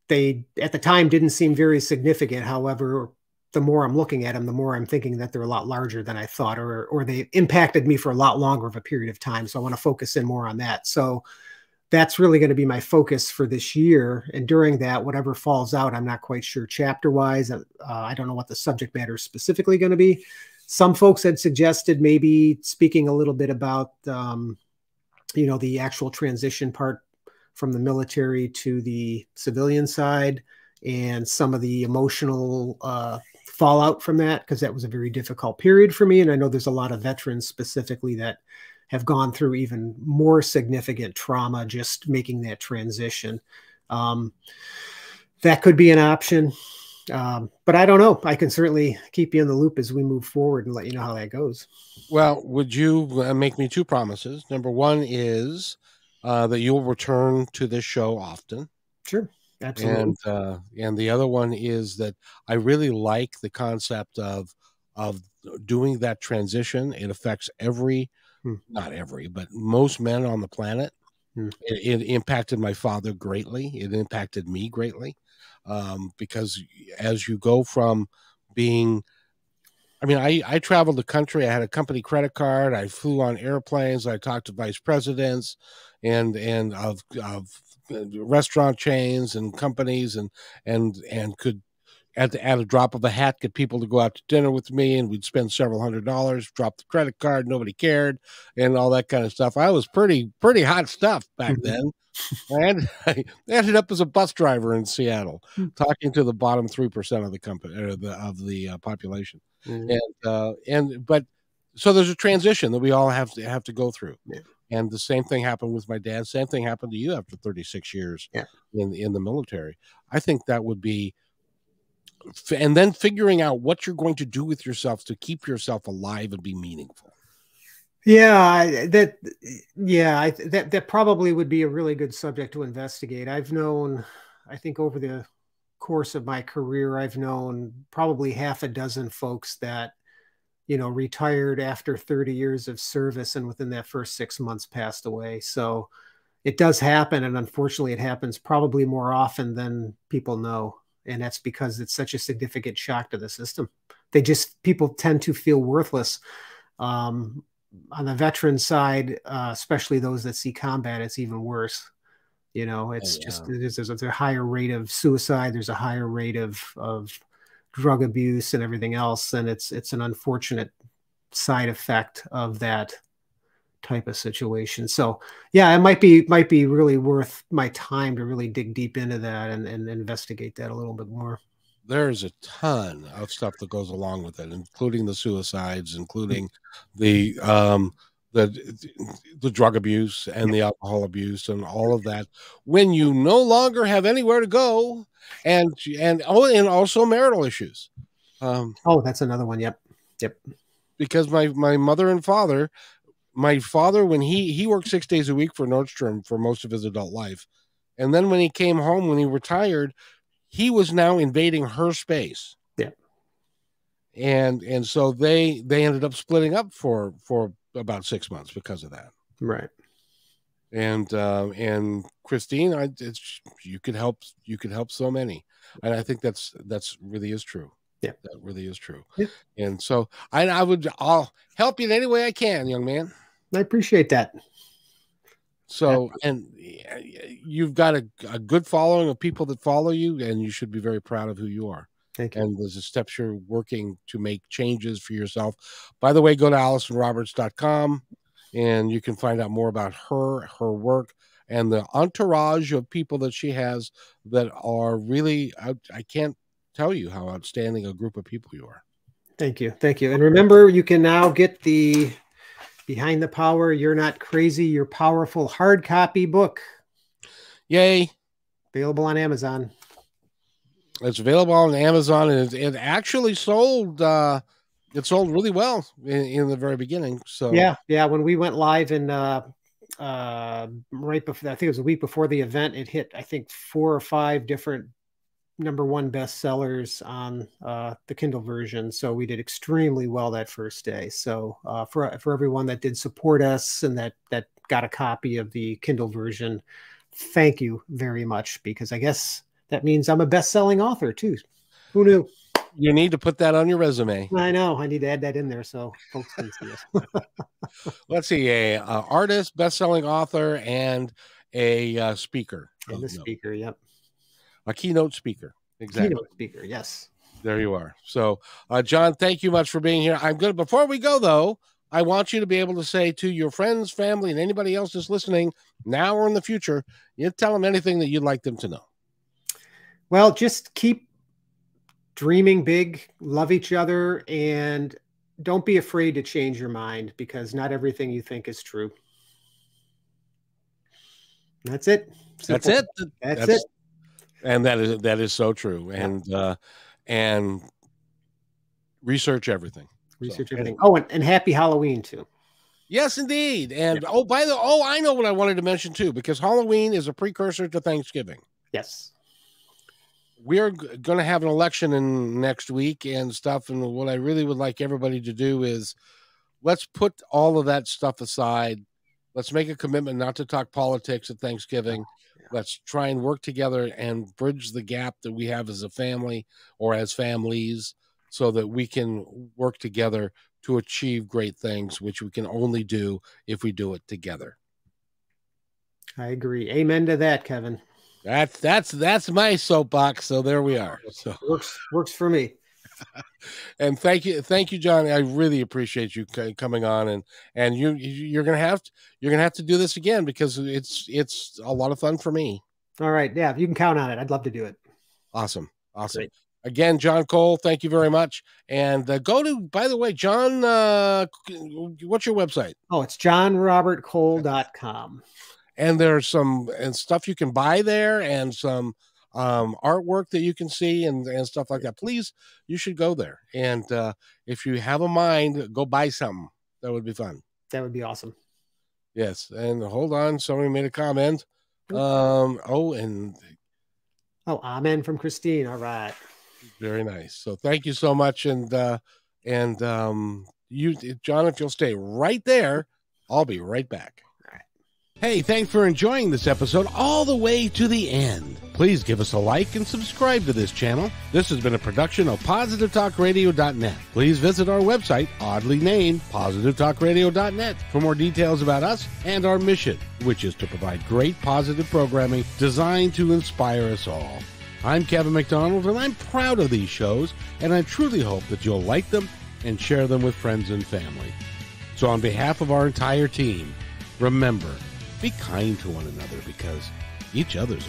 they at the time didn't seem very significant. However, the more I'm looking at them, the more I'm thinking that they're a lot larger than I thought, or or they impacted me for a lot longer of a period of time. So I want to focus in more on that. So that's really going to be my focus for this year. And during that, whatever falls out, I'm not quite sure chapter wise. Uh, I don't know what the subject matter is specifically going to be. Some folks had suggested maybe speaking a little bit about, um, you know, the actual transition part from the military to the civilian side and some of the emotional uh, fallout from that because that was a very difficult period for me. And I know there's a lot of veterans specifically that have gone through even more significant trauma just making that transition. Um, that could be an option. Um, but I don't know. I can certainly keep you in the loop as we move forward and let you know how that goes. Well, would you uh, make me two promises? Number one is uh, that you'll return to this show often. Sure. Absolutely. And uh, and the other one is that I really like the concept of of doing that transition. It affects every, hmm. not every, but most men on the planet. Hmm. It, it, impacted my father greatly. It impacted me greatly um, because as you go from being I mean, I, I traveled the country. I had a company credit card. I flew on airplanes. I talked to vice presidents and and of of restaurant chains and companies and and and could at the, at a drop of a hat get people to go out to dinner with me and we'd spend several hundred dollars drop the credit card nobody cared and all that kind of stuff i was pretty pretty hot stuff back mm-hmm. then and [laughs] I ended up as a bus driver in Seattle, hmm. talking to the bottom three percent of the company or the of the uh, population, mm-hmm. and uh, and but so there's a transition that we all have to have to go through. Yeah. And the same thing happened with my dad. Same thing happened to you after 36 years yeah. in in the military. I think that would be, and then figuring out what you're going to do with yourself to keep yourself alive and be meaningful. Yeah, that yeah, I, that that probably would be a really good subject to investigate. I've known, I think over the course of my career, I've known probably half a dozen folks that you know, retired after 30 years of service and within that first six months passed away. So it does happen. And unfortunately, it happens probably more often than people know. And that's because it's such a significant shock to the system. They just, people tend to feel worthless. Um, on the veteran side, uh, especially those that see combat, it's even worse. You know, it's oh, yeah. just there's, there's a higher rate of suicide. There's a higher rate of of drug abuse and everything else and it's it's an unfortunate side effect of that type of situation so yeah it might be might be really worth my time to really dig deep into that and, and investigate that a little bit more there's a ton of stuff that goes along with it including the suicides including the um the the drug abuse and the alcohol abuse and all of that when you no longer have anywhere to go and and oh, and also marital issues. Um, oh, that's another one. Yep, yep. Because my my mother and father, my father when he he worked six days a week for Nordstrom for most of his adult life, and then when he came home when he retired, he was now invading her space. Yeah. And and so they they ended up splitting up for for about six months because of that. Right and uh, and Christine, I it's you could help you could help so many, and I think that's that's really is true. Yeah, that really is true. Yeah. And so I I would I'll help you in any way I can, young man. I appreciate that. So yeah. and you've got a, a good following of people that follow you, and you should be very proud of who you are. Thank you. And there's a steps you're working to make changes for yourself. By the way, go to AllisonRoberts.com and you can find out more about her, her work, and the entourage of people that she has that are really, I, I can't tell you how outstanding a group of people you are. Thank you. Thank you. And remember, you can now get the Behind the Power, You're Not Crazy, You're Powerful hard copy book. Yay. Available on Amazon. It's available on Amazon and it, it actually sold uh, it sold really well in, in, the very beginning. So yeah, yeah. When we went live in uh, uh, right before, I think it was a week before the event, it hit I think four or five different number one bestsellers on uh, the Kindle version. So we did extremely well that first day. So uh, for for everyone that did support us and that that got a copy of the Kindle version, thank you very much because I guess that means I'm a best selling author too. Who knew? you need to put that on your resume. I know. I need to add that in there so folks can see it. [laughs] Let's see, a, a artist, best-selling author, and a uh, speaker. And the speaker, yep. A keynote speaker. Exactly. Keynote speaker, yes. There you are. So, uh, John, thank you much for being here. I'm good. Before we go, though, I want you to be able to say to your friends, family, and anybody else that's listening now or in the future, you tell them anything that you'd like them to know. Well, just keep dreaming big, love each other, and don't be afraid to change your mind because not everything you think is true. That's it. Simple. That's it. That's, That's, it. And that is that is so true. And yeah. uh and research everything. Research so, everything. Oh, and, and happy Halloween too. Yes, indeed. And yeah. oh, by the oh, I know what I wanted to mention too, because Halloween is a precursor to Thanksgiving. Yes we're going to have an election in next week and stuff. And what I really would like everybody to do is let's put all of that stuff aside. Let's make a commitment not to talk politics at Thanksgiving. Let's try and work together and bridge the gap that we have as a family or as families so that we can work together to achieve great things, which we can only do if we do it together. I agree. Amen to that, Kevin. That's that's that's my soapbox. So there we are. So works works for me. And thank you, thank you, John. I really appreciate you coming on, and and you you're gonna have to you're gonna have to do this again because it's it's a lot of fun for me. All right, yeah, you can count on it. I'd love to do it. Awesome, awesome. Great. Again, John Cole, thank you very much. And uh, go to, by the way, John, uh, what's your website? Oh, it's johnrobertcole.com and there's some and stuff you can buy there and some um, artwork that you can see and, and stuff like that. Please, you should go there. And uh, if you have a mind, go buy something. That would be fun. That would be awesome. Yes. And hold on. Somebody made a comment. Um, oh, and oh, amen from Christine. All right. Very nice. So thank you so much. And, uh, and, um, you, John, if you'll stay right there, I'll be right back. Hey, thanks for enjoying this episode all the way to the end. Please give us a like and subscribe to this channel. This has been a production of PositiveTalkRadio.net. Please visit our website, oddly named PositiveTalkRadio.net, for more details about us and our mission, which is to provide great positive programming designed to inspire us all. I'm Kevin McDonald, and I'm proud of these shows, and I truly hope that you'll like them and share them with friends and family. So, on behalf of our entire team, remember, be kind to one another because each other's